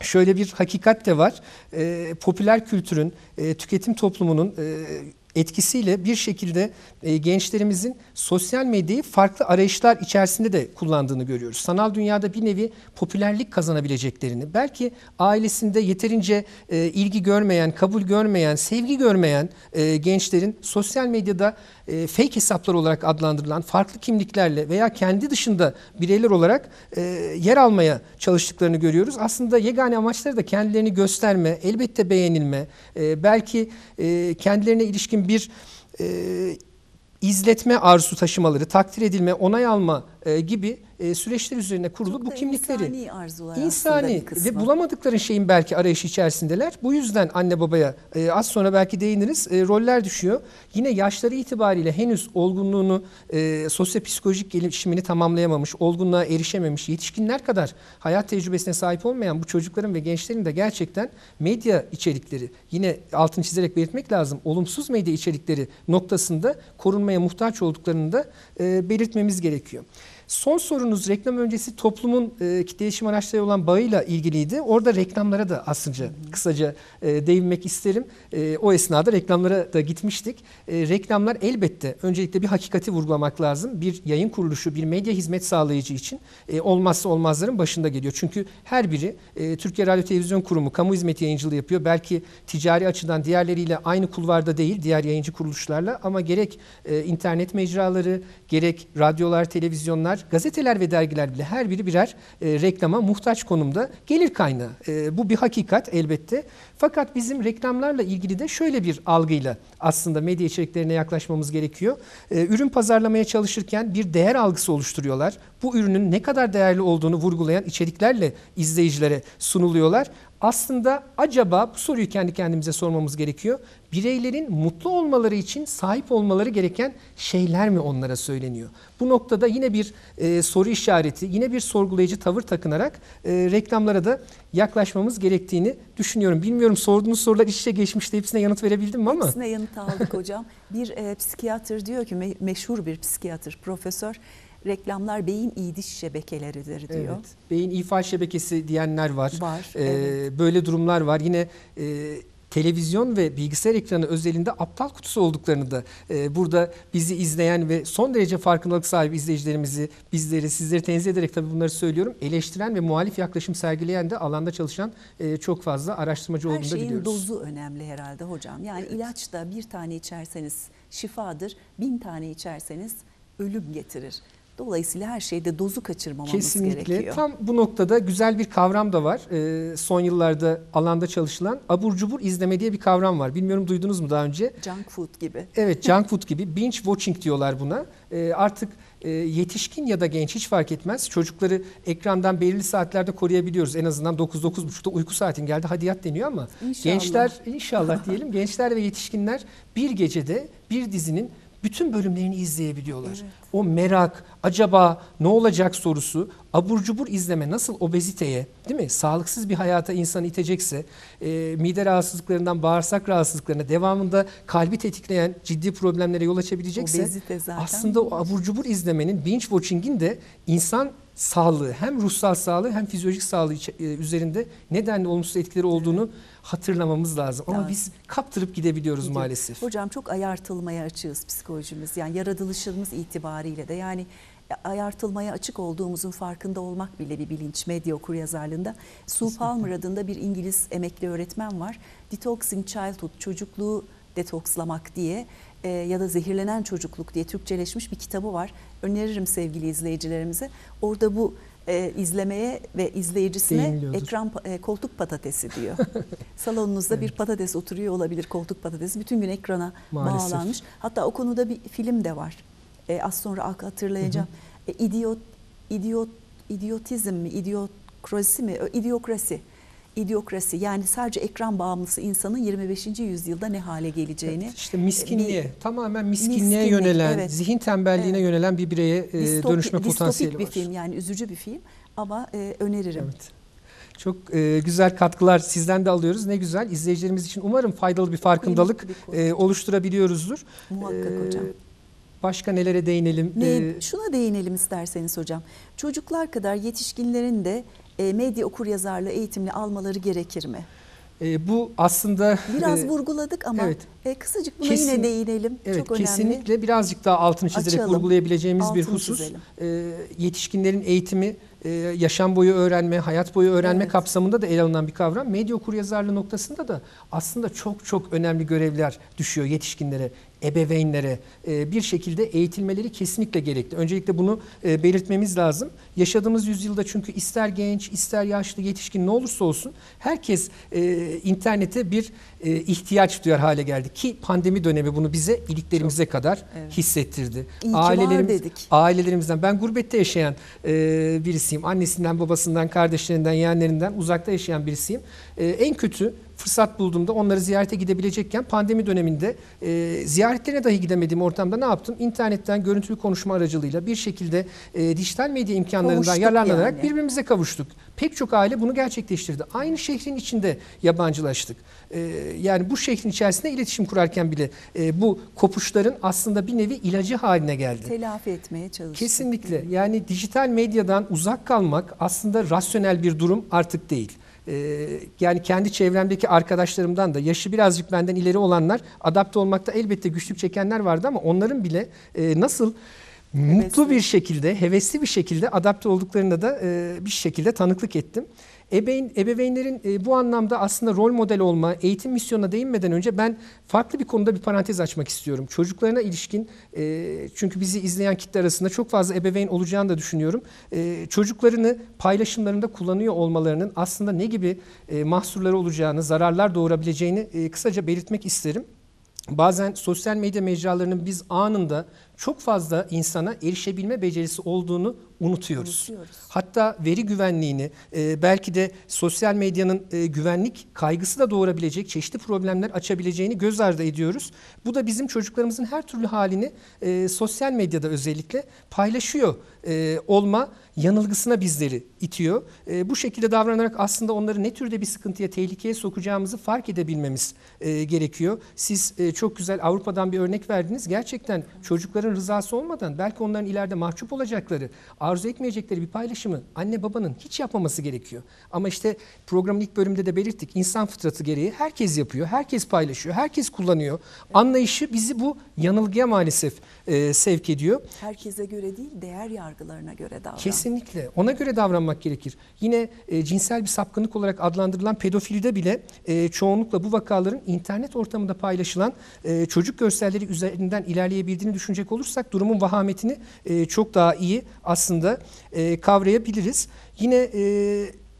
şöyle bir hakikat de var. E, popüler kültürün, e, tüketim toplumunun e, etkisiyle bir şekilde e, gençlerimizin sosyal medyayı farklı arayışlar içerisinde de kullandığını görüyoruz. Sanal dünyada bir nevi popülerlik kazanabileceklerini, belki ailesinde yeterince e, ilgi görmeyen, kabul görmeyen, sevgi görmeyen e, gençlerin sosyal medyada e, fake hesaplar olarak adlandırılan farklı kimliklerle veya kendi dışında bireyler olarak e, yer almaya çalıştıklarını görüyoruz. Aslında yegane amaçları da kendilerini gösterme, elbette beğenilme, e, belki e, kendilerine ilişkin bir e, izletme arzusu taşımaları, takdir edilme, onay alma e, gibi e, süreçler üzerine kurulu Çok bu kimlikleri insani arzular insani ve bulamadıkları şeyin belki arayışı içerisindeler. Bu yüzden anne babaya e, az sonra belki değiniriz e, roller düşüyor. Yine yaşları itibariyle henüz olgunluğunu, e, sosyopsikolojik gelişimini tamamlayamamış, olgunluğa erişememiş yetişkinler kadar hayat tecrübesine sahip olmayan bu çocukların ve gençlerin de gerçekten medya içerikleri, yine altını çizerek belirtmek lazım, olumsuz medya içerikleri noktasında korunmaya muhtaç olduklarını da e, belirtmemiz gerekiyor. Son sorunuz reklam öncesi toplumun e, kitle iletişim araçları olan bağıyla ilgiliydi. Orada reklamlara da aslında kısaca e, değinmek isterim. E, o esnada reklamlara da gitmiştik. E, reklamlar elbette öncelikle bir hakikati vurgulamak lazım. Bir yayın kuruluşu, bir medya hizmet sağlayıcı için e, olmazsa olmazların başında geliyor. Çünkü her biri e, Türkiye Radyo Televizyon Kurumu kamu hizmeti yayıncılığı yapıyor. Belki ticari açıdan diğerleriyle aynı kulvarda değil, diğer yayıncı kuruluşlarla ama gerek e, internet mecraları, gerek radyolar, televizyonlar, gazeteler ve dergiler bile her biri birer e, reklama muhtaç konumda gelir kaynağı. E, bu bir hakikat elbette. Fakat bizim reklamlarla ilgili de şöyle bir algıyla aslında medya içeriklerine yaklaşmamız gerekiyor. E, ürün pazarlamaya çalışırken bir değer algısı oluşturuyorlar. Bu ürünün ne kadar değerli olduğunu vurgulayan içeriklerle izleyicilere sunuluyorlar. Aslında acaba bu soruyu kendi kendimize sormamız gerekiyor. Bireylerin mutlu olmaları için sahip olmaları gereken şeyler mi onlara söyleniyor? Bu noktada yine bir e, soru işareti, yine bir sorgulayıcı tavır takınarak e, reklamlara da yaklaşmamız gerektiğini düşünüyorum. Bilmiyorum sorduğunuz sorular iç içe geçmişti. Hepsine yanıt verebildim mi ama? Hepsine yanıt aldık hocam. (laughs) Bir e, psikiyatr diyor ki me- meşhur bir psikiyatr profesör reklamlar beyin iyiliş şebekeleridir diyor. Evet. Beyin ifade şebekesi diyenler var. Var, Ee, evet. Böyle durumlar var. Yine e, televizyon ve bilgisayar ekranı özelinde aptal kutusu olduklarını da e, burada bizi izleyen ve son derece farkındalık sahibi izleyicilerimizi, bizleri, sizleri tenzih ederek tabii bunları söylüyorum. Eleştiren ve muhalif yaklaşım sergileyen de alanda çalışan e, çok fazla araştırmacı Her olduğunu da şeyin biliyoruz. dozu önemli herhalde hocam. Yani ilaç da bir tane içerseniz şifadır, bin tane içerseniz ölüm getirir. Dolayısıyla her şeyde dozu kaçırmamamız Kesinlikle. gerekiyor. Tam bu noktada güzel bir kavram da var. Ee, son yıllarda alanda çalışılan abur cubur izleme diye bir kavram var. Bilmiyorum duydunuz mu daha önce? Junk food gibi. Evet junk food gibi binge watching diyorlar buna. Ee, artık e, yetişkin ya da genç hiç fark etmez. Çocukları ekrandan belirli saatlerde koruyabiliyoruz. En azından 9-9.30'da uyku saatin geldi hadi yat deniyor ama İnşallah. gençler inşallah diyelim gençler ve yetişkinler bir gecede bir dizinin bütün bölümlerini izleyebiliyorlar. Evet. O merak, acaba ne olacak sorusu, abur cubur izleme nasıl obeziteye, değil mi? Sağlıksız bir hayata insanı itecekse, e, mide rahatsızlıklarından bağırsak rahatsızlıklarına, devamında kalbi tetikleyen ciddi problemlere yol açabilecekse, aslında o abur cubur izlemenin, binge watching'in de insan sağlığı, hem ruhsal sağlığı hem fizyolojik sağlığı e, üzerinde nedenli olumsuz etkileri olduğunu hatırlamamız lazım. Ama biz kaptırıp gidebiliyoruz Gidiyor. maalesef. Hocam çok ayartılmaya açığız psikolojimiz. Yani yaratılışımız itibariyle de yani ayartılmaya açık olduğumuzun farkında olmak bile bir bilinç medya okuryazarlığında. Sue Palmer adında bir İngiliz emekli öğretmen var. Detoxing Childhood, çocukluğu detokslamak diye e, ya da zehirlenen çocukluk diye Türkçeleşmiş bir kitabı var. Öneririm sevgili izleyicilerimize. Orada bu e, izlemeye ve izleyicisine ekran e, koltuk patatesi diyor. (laughs) Salonunuzda bir patates oturuyor olabilir koltuk patatesi. Bütün gün ekrana Maalesef. bağlanmış. Hatta o konuda bir film de var. E, az sonra hatırlayacağım. E, idiot, idiot, idiotizm mi, idiokrasi mi, idiokrasi. İdiokrasi yani sadece ekran bağımlısı insanın 25. yüzyılda ne hale geleceğini. Evet, işte miskinliğe, bir- tamamen miskinliğe Miskinlik, yönelen, evet. zihin tembelliğine Evet. yönelen bir bireye e, Distopi- dönüşme potansiyeli distopik bir var. film yani üzücü bir film ama e, öneririm. Evet. Çok e, güzel katkılar sizden de alıyoruz. Ne güzel. İzleyicilerimiz için umarım faydalı bir farkındalık bir e, oluşturabiliyoruzdur. Muhakkak E, hocam. Başka nelere değinelim? Ne, E, şuna değinelim isterseniz hocam. Çocuklar kadar yetişkinlerin de e, medya okuryazarlığı eğitimini almaları gerekir mi? e, bu aslında Biraz e, vurguladık ama evet. e, kısacık buna Kesin- yine değinelim. Evet Çok önemli. kesinlikle birazcık daha altını çizerek Açalım, vurgulayabileceğimiz bir altını husus. çizelim. E, yetişkinlerin eğitimi, e, yaşam boyu öğrenme, hayat boyu öğrenme Evet. kapsamında da ele alınan bir kavram. Medya okuryazarlığı noktasında da aslında çok çok önemli görevler düşüyor yetişkinlere, ebeveynlere. E, bir şekilde eğitilmeleri kesinlikle gerekli. Öncelikle bunu e, belirtmemiz lazım. Yaşadığımız yüzyılda çünkü ister genç, ister yaşlı, yetişkin ne olursa olsun herkes e, internete bir e, ihtiyaç duyar hale geldi. Ki pandemi dönemi bunu bize iliklerimize kadar Evet. hissettirdi. İyi var dedik. Ailelerimizden ben gurbette yaşayan e, birisiyim. Annesinden, babasından, kardeşlerinden, yeğenlerinden uzakta yaşayan birisiyim. E, en kötü fırsat bulduğumda onları ziyarete gidebilecekken pandemi döneminde e, ziyaretlerine dahi gidemediğim ortamda ne yaptım? İnternetten görüntülü konuşma aracılığıyla bir şekilde e, dijital medya imkanlarından Kavuştuk yararlanarak yani. birbirimize kavuştuk. Pek çok aile bunu gerçekleştirdi. Aynı şehrin içinde yabancılaştık. E, yani bu şehrin içerisinde iletişim kurarken bile e, bu kopuşların aslında bir nevi ilacı haline geldi. Telafi etmeye çalıştık. Kesinlikle. Yani dijital medyadan uzak kalmak aslında rasyonel bir durum artık değil. Ee, yani kendi çevremdeki arkadaşlarımdan da yaşı birazcık benden ileri olanlar adapte olmakta elbette güçlük çekenler vardı ama onların bile e, nasıl mutlu bir şekilde, hevesli bir şekilde adapte olduklarına da e, bir şekilde tanıklık ettim. Ebeveyn, ebeveynlerin e, bu anlamda aslında rol model olma, eğitim misyonuna değinmeden önce ben farklı bir konuda bir parantez açmak istiyorum. Çocuklarına ilişkin, e, çünkü bizi izleyen kitle arasında çok fazla ebeveyn olacağını da düşünüyorum. E, çocuklarını paylaşımlarında kullanıyor olmalarının aslında ne gibi e, mahsurları olacağını, zararlar doğurabileceğini e, kısaca belirtmek isterim. Bazen sosyal medya mecralarının biz anında çok fazla insana erişebilme becerisi olduğunu unutuyoruz. Unutuyoruz. Hatta veri güvenliğini, e, belki de sosyal medyanın e, güvenlik kaygısı da doğurabilecek çeşitli problemler açabileceğini göz ardı ediyoruz. Bu da bizim çocuklarımızın her türlü halini e, sosyal medyada özellikle paylaşıyor e, olma yanılgısına bizleri itiyor. E, bu şekilde davranarak aslında onları ne türde bir sıkıntıya, tehlikeye sokacağımızı fark edebilmemiz e, gerekiyor. Siz e, çok güzel Avrupa'dan bir örnek verdiniz. Gerçekten çocukların rızası olmadan belki onların ileride mahcup olacakları, arzu etmeyecekleri bir paylaşımı anne babanın hiç yapmaması gerekiyor. Ama işte programın ilk bölümünde de belirttik. İnsan fıtratı gereği herkes yapıyor, herkes paylaşıyor, herkes kullanıyor. Anlayışı bizi bu yanılgıya maalesef e, sevk ediyor. Herkese göre değil, değer yargılarına göre davran. Kesinlikle. Ona göre davranmak gerekir. Yine e, cinsel bir sapkınlık olarak adlandırılan pedofilide bile e, çoğunlukla bu vakaların internet ortamında paylaşılan e, çocuk görselleri üzerinden ilerleyebildiğini düşünecek olursak durumun vahametini e, çok daha iyi aslında e, kavrayabiliriz. Yine e,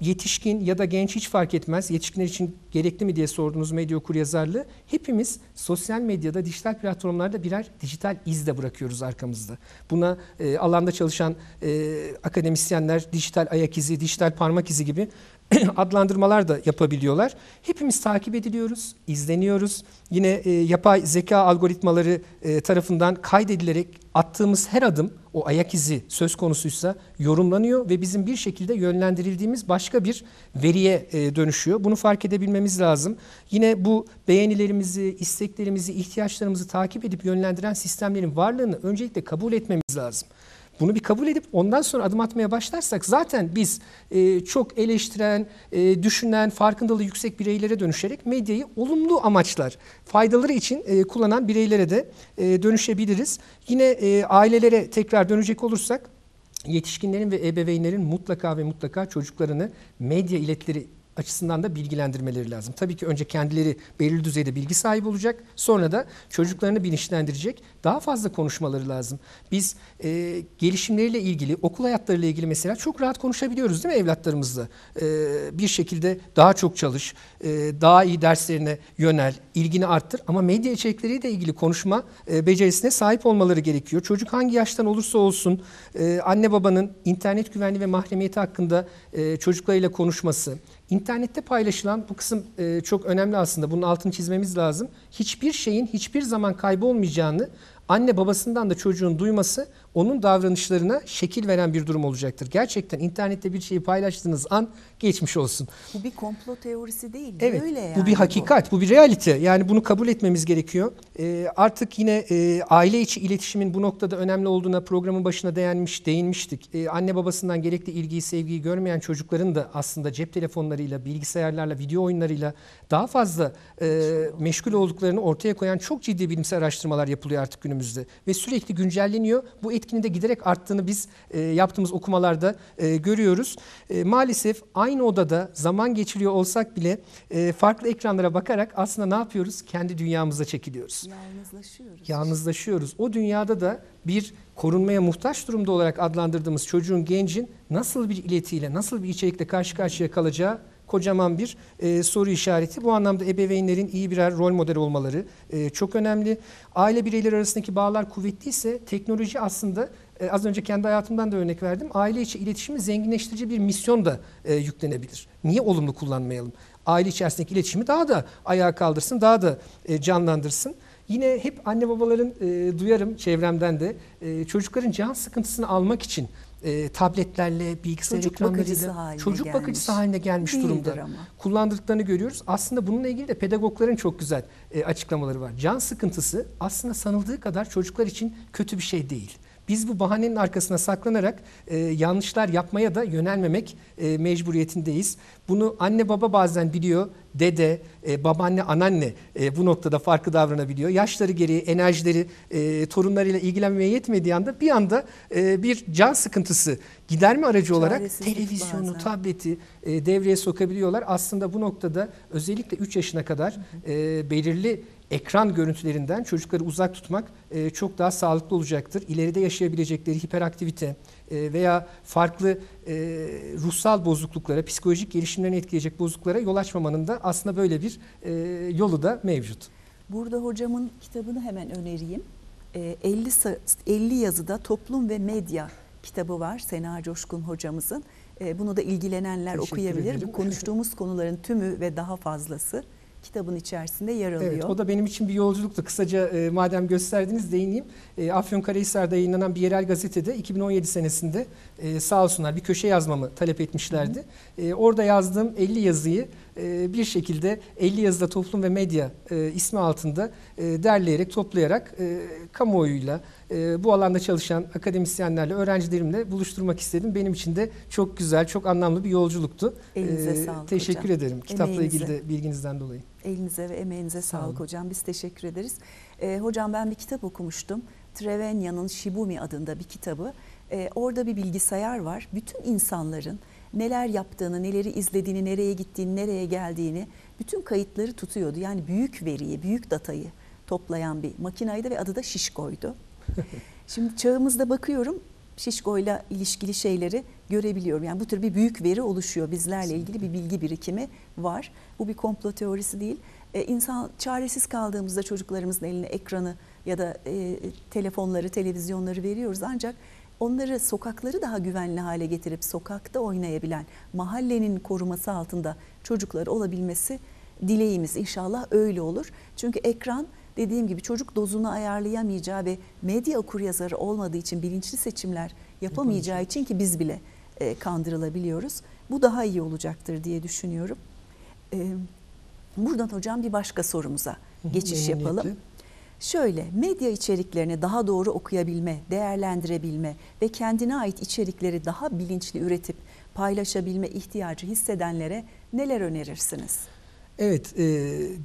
yetişkin ya da genç hiç fark etmez. Yetişkinler için gerekli mi diye sorduğunuz medya okuryazarlığı. Hepimiz sosyal medyada, dijital platformlarda birer dijital iz de bırakıyoruz arkamızda. Buna e, alanda çalışan e, akademisyenler dijital ayak izi, dijital parmak izi gibi (coughs) adlandırmalar da yapabiliyorlar. Hepimiz takip ediliyoruz, izleniyoruz. Yine e, yapay zeka algoritmaları e, tarafından kaydedilerek attığımız her adım o ayak izi söz konusuysa yorumlanıyor ve bizim bir şekilde yönlendirildiğimiz başka bir veriye e, dönüşüyor. Bunu fark edebilmemiz lazım. Yine bu beğenilerimizi, isteklerimizi, ihtiyaçlarımızı takip edip yönlendiren sistemlerin varlığını öncelikle kabul etmemiz lazım. Bunu bir kabul edip ondan sonra adım atmaya başlarsak zaten biz e, çok eleştiren, e, düşünen, farkındalığı yüksek bireylere dönüşerek medyayı olumlu amaçlar, faydaları için e, kullanan bireylere de e, dönüşebiliriz. Yine e, ailelere tekrar dönecek olursak yetişkinlerin ve ebeveynlerin mutlaka ve mutlaka çocuklarını medya iletleri açısından da bilgilendirmeleri lazım. Tabii ki önce kendileri belirli düzeyde bilgi sahibi olacak. Sonra da çocuklarını bilinçlendirecek. Daha fazla konuşmaları lazım. Biz e, gelişimleriyle ilgili, okul hayatlarıyla ilgili mesela çok rahat konuşabiliyoruz değil mi evlatlarımızla? E, bir şekilde daha çok çalış, e, daha iyi derslerine yönel, ilgini arttır. Ama medya içerikleriyle ilgili konuşma e, becerisine sahip olmaları gerekiyor. Çocuk hangi yaştan olursa olsun e, anne babanın internet güvenliği ve mahremiyeti hakkında e, çocuklarıyla konuşması, İnternette paylaşılan bu kısım e, çok önemli aslında. Bunun altını çizmemiz lazım. Hiçbir şeyin hiçbir zaman kaybolmayacağını anne babasından da çocuğun duyması onun davranışlarına şekil veren bir durum olacaktır. Gerçekten internette bir şeyi paylaştığınız an geçmiş olsun. Bu bir komplo teorisi değil. Evet, Böyle yani bu bir hakikat, bu. bir realite. Yani bunu kabul etmemiz gerekiyor. Ee, artık yine e, aile içi iletişimin bu noktada önemli olduğuna programın başına değinmiş, değinmiştik. Ee, anne babasından gerekli ilgiyi, sevgiyi görmeyen çocukların da aslında cep telefonlarıyla, bilgisayarlarla, video oyunlarıyla daha fazla e, meşgul olduklarını ortaya koyan çok ciddi bilimsel araştırmalar yapılıyor artık günümüzde. Ve sürekli güncelleniyor. Bu etkinin de giderek arttığını biz e, yaptığımız okumalarda e, görüyoruz. E, maalesef aynı odada zaman geçiriyor olsak bile e, farklı ekranlara bakarak aslında ne yapıyoruz? Kendi dünyamıza çekiliyoruz. Yalnızlaşıyoruz. Yalnızlaşıyoruz. O dünyada da bir korunmaya muhtaç durumda olarak adlandırdığımız çocuğun, gencin nasıl bir iletiyle, nasıl bir içerikle karşı karşıya kalacağı kocaman bir e, soru işareti. Bu anlamda ebeveynlerin iyi birer rol model olmaları e, çok önemli. Aile bireyleri arasındaki bağlar kuvvetliyse teknoloji aslında e, az önce kendi hayatımdan da örnek verdim. Aile içi iletişimi zenginleştirici bir misyon da e, yüklenebilir. Niye olumlu kullanmayalım? Aile içerisindeki iletişimi daha da ayağa kaldırsın, daha da e, canlandırsın. Yine hep anne babaların e, duyarım çevremden de e, çocukların can sıkıntısını almak için e, tabletlerle, bilgisayar Çocuk bakıcısı haline çocuk gelmiş. bakıcısı haline gelmiş Değildir durumda. ama. Kullandıklarını görüyoruz. Aslında bununla ilgili de pedagogların çok güzel e, açıklamaları var. Can sıkıntısı aslında sanıldığı kadar çocuklar için kötü bir şey değil. Biz bu bahanenin arkasına saklanarak e, yanlışlar yapmaya da yönelmemek e, mecburiyetindeyiz. Bunu anne baba bazen biliyor, dede, e, babaanne, anneanne e, bu noktada farklı davranabiliyor. Yaşları gereği enerjileri e, torunlarıyla ilgilenmeye yetmediği anda bir anda e, bir can sıkıntısı giderme aracı olarak televizyonu, bazen. tableti e, devreye sokabiliyorlar. Aslında bu noktada özellikle 3 yaşına kadar e, belirli ekran görüntülerinden çocukları uzak tutmak e, çok daha sağlıklı olacaktır. İleride yaşayabilecekleri hiperaktivite e, veya farklı e, ruhsal bozukluklara, psikolojik gelişimlerini etkileyecek bozukluklara yol açmamanın da aslında böyle bir e, yolu da mevcut. Burada hocamın kitabını hemen önereyim. Ee, 50, sa- 50 yazıda Toplum ve Medya kitabı var Sena Coşkun hocamızın. Ee, Bunu da ilgilenenler Teşekkür okuyabilir. ederim. Bu konuştuğumuz konuların tümü ve daha fazlası kitabın içerisinde yer alıyor. Evet, o da benim için bir yolculuktu. Kısaca e, madem gösterdiniz değineyim. E, Afyonkarahisar'da yayınlanan bir yerel gazetede 2017 senesinde e, sağ olsunlar bir köşe yazmamı talep etmişlerdi. E, orada yazdığım 50 yazıyı e, bir şekilde 50 yazıda toplum ve medya e, ismi altında e, derleyerek, toplayarak e, kamuoyuyla, e, bu alanda çalışan akademisyenlerle, öğrencilerimle buluşturmak istedim. Benim için de çok güzel, çok anlamlı bir yolculuktu. Elinize E, sağlık Teşekkür hocam. ederim. Kitapla Emeğinize. ilgili de bilginizden dolayı. Elinize ve emeğinize Sağ sağlık hocam. Biz teşekkür ederiz. Ee, hocam ben bir kitap okumuştum. Trevenya'nın Shibumi adında bir kitabı. Ee, orada bir bilgisayar var. Bütün insanların neler yaptığını, neleri izlediğini, nereye gittiğini, nereye geldiğini bütün kayıtları tutuyordu. Yani büyük veriyi, büyük datayı toplayan bir makinaydı ve adı da Şişko'ydu. (laughs) Şimdi çağımızda bakıyorum Şişko'yla ilişkili şeyleri görebiliyorum. Yani bu tür bir büyük veri oluşuyor. Bizlerle ilgili bir bilgi birikimi var. Bu bir komplo teorisi değil. Ee, insan çaresiz kaldığımızda çocuklarımızın eline ekranı ya da e, telefonları, televizyonları veriyoruz. Ancak onları sokakları daha güvenli hale getirip sokakta oynayabilen, mahallenin koruması altında çocuklar olabilmesi dileğimiz. İnşallah öyle olur. Çünkü ekran dediğim gibi çocuk dozunu ayarlayamayacağı ve medya okuryazarı olmadığı için bilinçli seçimler yapamayacağı için ki biz bile e, kandırılabiliyoruz. Bu daha iyi olacaktır diye düşünüyorum. E, buradan hocam bir başka sorumuza geçiş yapalım. Şöyle medya içeriklerini daha doğru okuyabilme, değerlendirebilme ve kendine ait içerikleri daha bilinçli üretip paylaşabilme ihtiyacı hissedenlere neler önerirsiniz? Evet, e,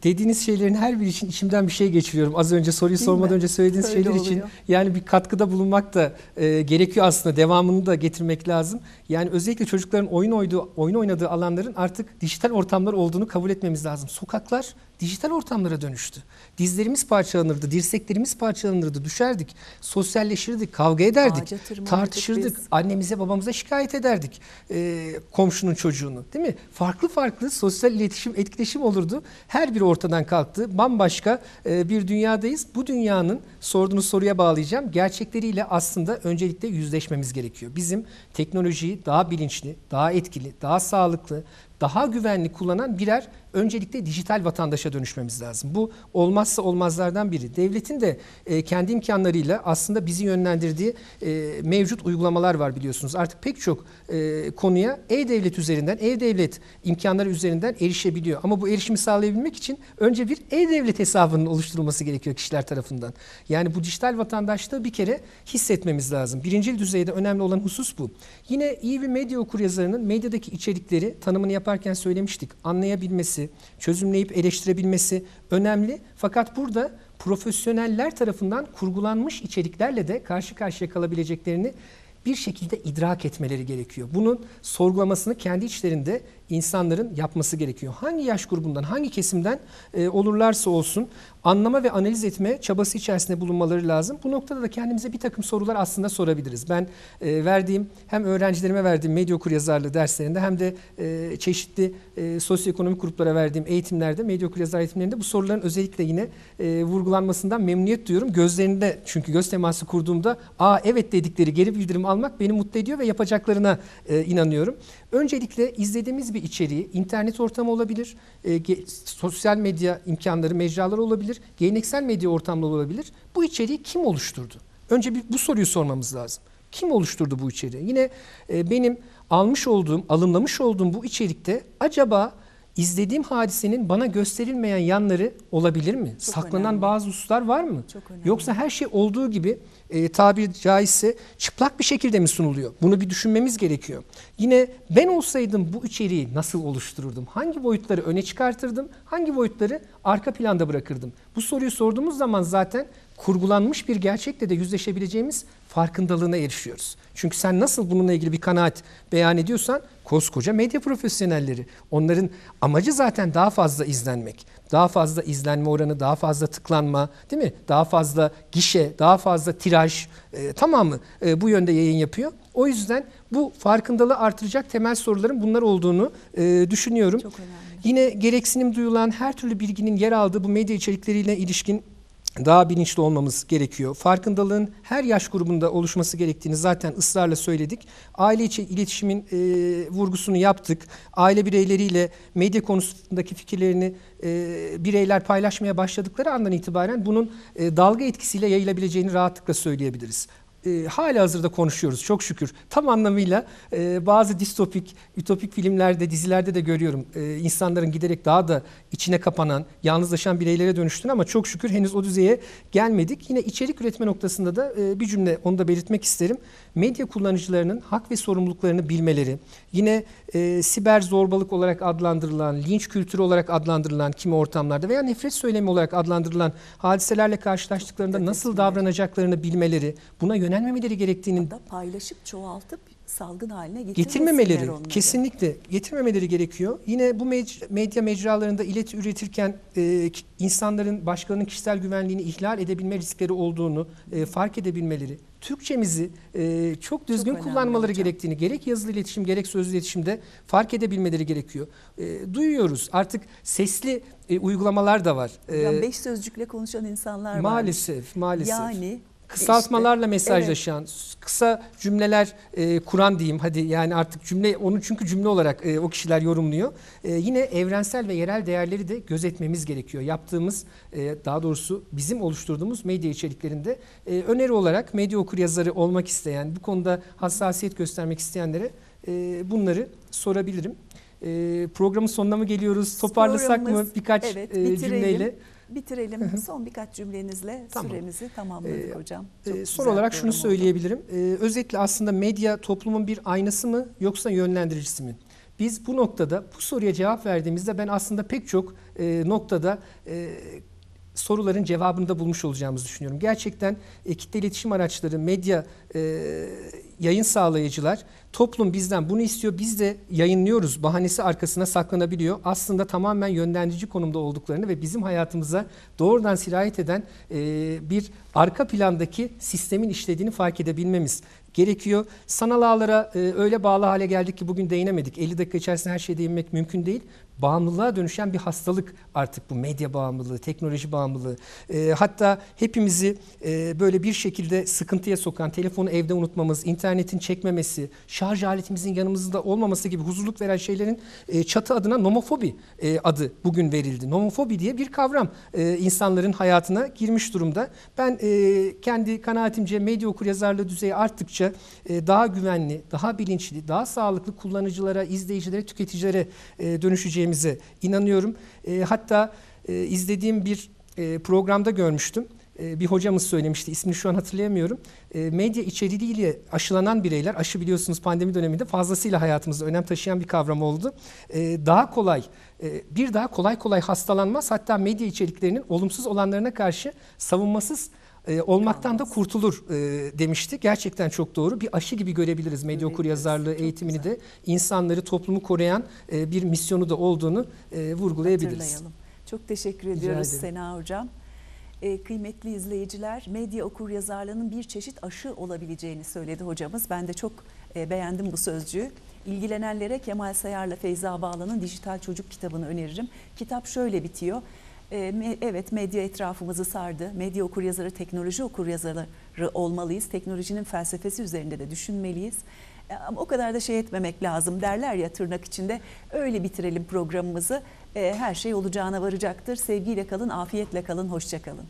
dediğiniz şeylerin her biri için içimden bir şey geçiriyorum. Az önce soruyu Değil sormadan mi? önce söylediğiniz Öyle şeyler için oluyor. yani bir katkıda bulunmak da e, gerekiyor aslında. Devamını da getirmek lazım. Yani özellikle çocukların oyun oynadığı, oyun oynadığı alanların artık dijital ortamlar olduğunu kabul etmemiz lazım. Sokaklar dijital ortamlara dönüştü. Dizlerimiz parçalanırdı, dirseklerimiz parçalanırdı, düşerdik, sosyalleşirdik, kavga ederdik, tartışırdık, biz. annemize babamıza şikayet ederdik e, komşunun çocuğunu değil mi? Farklı farklı sosyal iletişim, etkileşim olurdu. Her biri ortadan kalktı. Bambaşka e, bir dünyadayız. Bu dünyanın sorduğunuz soruya bağlayacağım. Gerçekleriyle aslında öncelikle yüzleşmemiz gerekiyor. Bizim teknolojiyi daha bilinçli, daha etkili, daha sağlıklı, daha güvenli kullanan birer öncelikle dijital vatandaşa dönüşmemiz lazım. Bu olmazsa olmazlardan biri. Devletin de e, kendi imkanlarıyla aslında bizi yönlendirdiği e, mevcut uygulamalar var biliyorsunuz. Artık pek çok e, konuya e-devlet üzerinden, e-devlet imkanları üzerinden erişebiliyor. Ama bu erişimi sağlayabilmek için önce bir e-devlet hesabının oluşturulması gerekiyor kişiler tarafından. Yani bu dijital vatandaşlığı bir kere hissetmemiz lazım. Birincil düzeyde önemli olan husus bu. Yine iyi bir medya okuryazarının medyadaki içerikleri tanımını yaparken söylemiştik. Anlayabilmesi, çözümleyip eleştirebilmesi önemli. Fakat burada profesyoneller tarafından kurgulanmış içeriklerle de karşı karşıya kalabileceklerini bir şekilde idrak etmeleri gerekiyor. Bunun sorgulamasını kendi içlerinde insanların yapması gerekiyor. Hangi yaş grubundan, hangi kesimden e, olurlarsa olsun anlama ve analiz etme çabası içerisinde bulunmaları lazım. Bu noktada da kendimize bir takım sorular aslında sorabiliriz. Ben e, verdiğim hem öğrencilerime verdiğim medya okuryazarlığı derslerinde hem de e, çeşitli e, sosyoekonomik gruplara verdiğim eğitimlerde, medya okuryazarlığı eğitimlerinde bu soruların özellikle yine e, vurgulanmasından memnuniyet duyuyorum. Gözlerinde çünkü göz teması kurduğumda aa evet dedikleri geri bildirim almak beni mutlu ediyor ve yapacaklarına e, inanıyorum. Öncelikle izlediğimiz bir içeriği internet ortamı olabilir, e, sosyal medya imkanları, mecraları olabilir, geleneksel medya ortamları olabilir. Bu içeriği kim oluşturdu? Önce bir bu soruyu sormamız lazım. Kim oluşturdu bu içeriği? Yine e, benim almış olduğum, alımlamış olduğum bu içerikte acaba izlediğim hadisenin bana gösterilmeyen yanları olabilir mi? Çok Saklanan önemli. bazı hususlar var mı? Çok önemli. Yoksa her şey olduğu gibi e, tabiri caizse çıplak bir şekilde mi sunuluyor? Bunu bir düşünmemiz gerekiyor. Yine ben olsaydım bu içeriği nasıl oluştururdum? Hangi boyutları öne çıkartırdım? Hangi boyutları arka planda bırakırdım? Bu soruyu sorduğumuz zaman zaten kurgulanmış bir gerçekle de yüzleşebileceğimiz farkındalığına erişiyoruz. Çünkü sen nasıl bununla ilgili bir kanaat beyan ediyorsan koskoca medya profesyonelleri onların amacı zaten daha fazla izlenmek. Daha fazla izlenme oranı, daha fazla tıklanma, değil mi? Daha fazla gişe, daha fazla tiraj, e, tamamı e, bu yönde yayın yapıyor. O yüzden bu farkındalığı artıracak temel soruların bunlar olduğunu e, düşünüyorum. Çok önemli. Yine gereksinim duyulan her türlü bilginin yer aldığı bu medya içerikleriyle ilişkin daha bilinçli olmamız gerekiyor. Farkındalığın her yaş grubunda oluşması gerektiğini zaten ısrarla söyledik. Aile içi iletişimin e, vurgusunu yaptık. Aile bireyleriyle medya konusundaki fikirlerini e, bireyler paylaşmaya başladıkları andan itibaren bunun e, dalga etkisiyle yayılabileceğini rahatlıkla söyleyebiliriz e, hala hazırda konuşuyoruz çok şükür. Tam anlamıyla e, bazı distopik, ütopik filmlerde, dizilerde de görüyorum. E, insanların giderek daha da içine kapanan, yalnızlaşan bireylere dönüştüğünü ama çok şükür henüz o düzeye gelmedik. Yine içerik üretme noktasında da e, bir cümle onu da belirtmek isterim. Medya kullanıcılarının hak ve sorumluluklarını bilmeleri, yine e, siber zorbalık olarak adlandırılan, linç kültürü olarak adlandırılan kimi ortamlarda veya nefret söylemi olarak adlandırılan hadiselerle karşılaştıklarında nasıl davranacaklarını bilmeleri, buna yönelmemeleri gerektiğinin Da paylaşıp çoğaltıp salgın haline getirmemeleri, onları. kesinlikle getirmemeleri gerekiyor. Yine bu mec- medya mecralarında ileti üretirken e, insanların başkalarının kişisel güvenliğini ihlal edebilme riskleri olduğunu e, fark edebilmeleri, Türkçemizi e, çok düzgün önemli kullanmaları hocam. gerektiğini gerek yazılı iletişim gerek sözlü iletişimde fark edebilmeleri gerekiyor. E, duyuyoruz artık sesli e, uygulamalar da var. E, Yani beş sözcükle konuşan insanlar var. maalesef, maalesef. Yani Kısaltmalarla işte, mesajlaşan, kısa cümleler e, kuran diyeyim hadi yani artık cümle onu çünkü cümle olarak e, o kişiler yorumluyor. E, yine evrensel ve yerel değerleri de gözetmemiz gerekiyor. Yaptığımız e, daha doğrusu bizim oluşturduğumuz medya içeriklerinde e, öneri olarak medya okuryazarı olmak isteyen, bu konuda hassasiyet göstermek isteyenlere e, bunları sorabilirim. E, programın sonuna mı geliyoruz? Toparlasak mı birkaç evet, e, cümleyle? Bitirelim. Son birkaç cümlenizle Tamam. süremizi tamamladık Ee, hocam. Ee, Çok son olarak şunu söyleyebilirim. Ee, özetle aslında medya toplumun bir aynası mı yoksa yönlendiricisi mi? Biz bu noktada bu soruya cevap verdiğimizde ben aslında pek çok e, noktada e, soruların cevabını da bulmuş olacağımızı düşünüyorum. Gerçekten e, kitle iletişim araçları, medya, e, yayın sağlayıcılar toplum bizden bunu istiyor biz de yayınlıyoruz bahanesi arkasına saklanabiliyor. Aslında tamamen yönlendirici konumda olduklarını ve bizim hayatımıza doğrudan sirayet eden e, bir arka plandaki sistemin işlediğini fark edebilmemiz gerekiyor. Sanal ağlara e, öyle bağlı hale geldik ki bugün değinemedik. 50 dakika içerisinde her şeye değinmek mümkün değil. Bağımlılığa dönüşen bir hastalık artık bu medya bağımlılığı, teknoloji bağımlılığı. E, hatta hepimizi e, böyle bir şekilde sıkıntıya sokan, telefonu evde unutmamız, internetin çekmemesi, şarj aletimizin yanımızda olmaması gibi huzurluk veren şeylerin e, çatı adına nomofobi e, adı bugün verildi. Nomofobi diye bir kavram e, insanların hayatına girmiş durumda. Ben e, kendi kanaatimce medya okuryazarlığı düzeyi arttıkça e, daha güvenli, daha bilinçli, daha sağlıklı kullanıcılara, izleyicilere, tüketicilere e, dönüşeceğimize inanıyorum. E, hatta e, izlediğim bir e, programda görmüştüm. E, bir hocamız söylemişti, ismini şu an hatırlayamıyorum. E, medya içeriğiyle aşılanan bireyler, aşı biliyorsunuz pandemi döneminde fazlasıyla hayatımızda önem taşıyan bir kavram oldu. E, daha kolay, e, bir daha kolay kolay hastalanmaz. Hatta medya içeriklerinin olumsuz olanlarına karşı savunmasız e, olmaktan da kurtulur e, demişti. Gerçekten çok doğru. Bir aşı gibi görebiliriz medya okuryazarlığı eğitimini de. insanları, toplumu koruyan e, bir misyonu da olduğunu e, vurgulayabiliriz. Hatırlayalım. Çok teşekkür ediyoruz. Sena Hocam. Ee, kıymetli izleyiciler, medya okuryazarlığının bir çeşit aşı olabileceğini söyledi hocamız. Ben de çok e, beğendim bu sözcüğü. İlgilenenlere Kemal Sayar'la Feyza Bağlı'nın Dijital Çocuk kitabını öneririm. Kitap şöyle bitiyor. E, evet medya etrafımızı sardı. Medya okuryazarı, teknoloji okuryazarı olmalıyız. Teknolojinin felsefesi üzerinde de düşünmeliyiz. E, Ama o kadar da şey etmemek lazım derler ya tırnak içinde. Öyle bitirelim programımızı. E, Her şey olacağına varacaktır. Sevgiyle kalın, afiyetle kalın, hoşça kalın.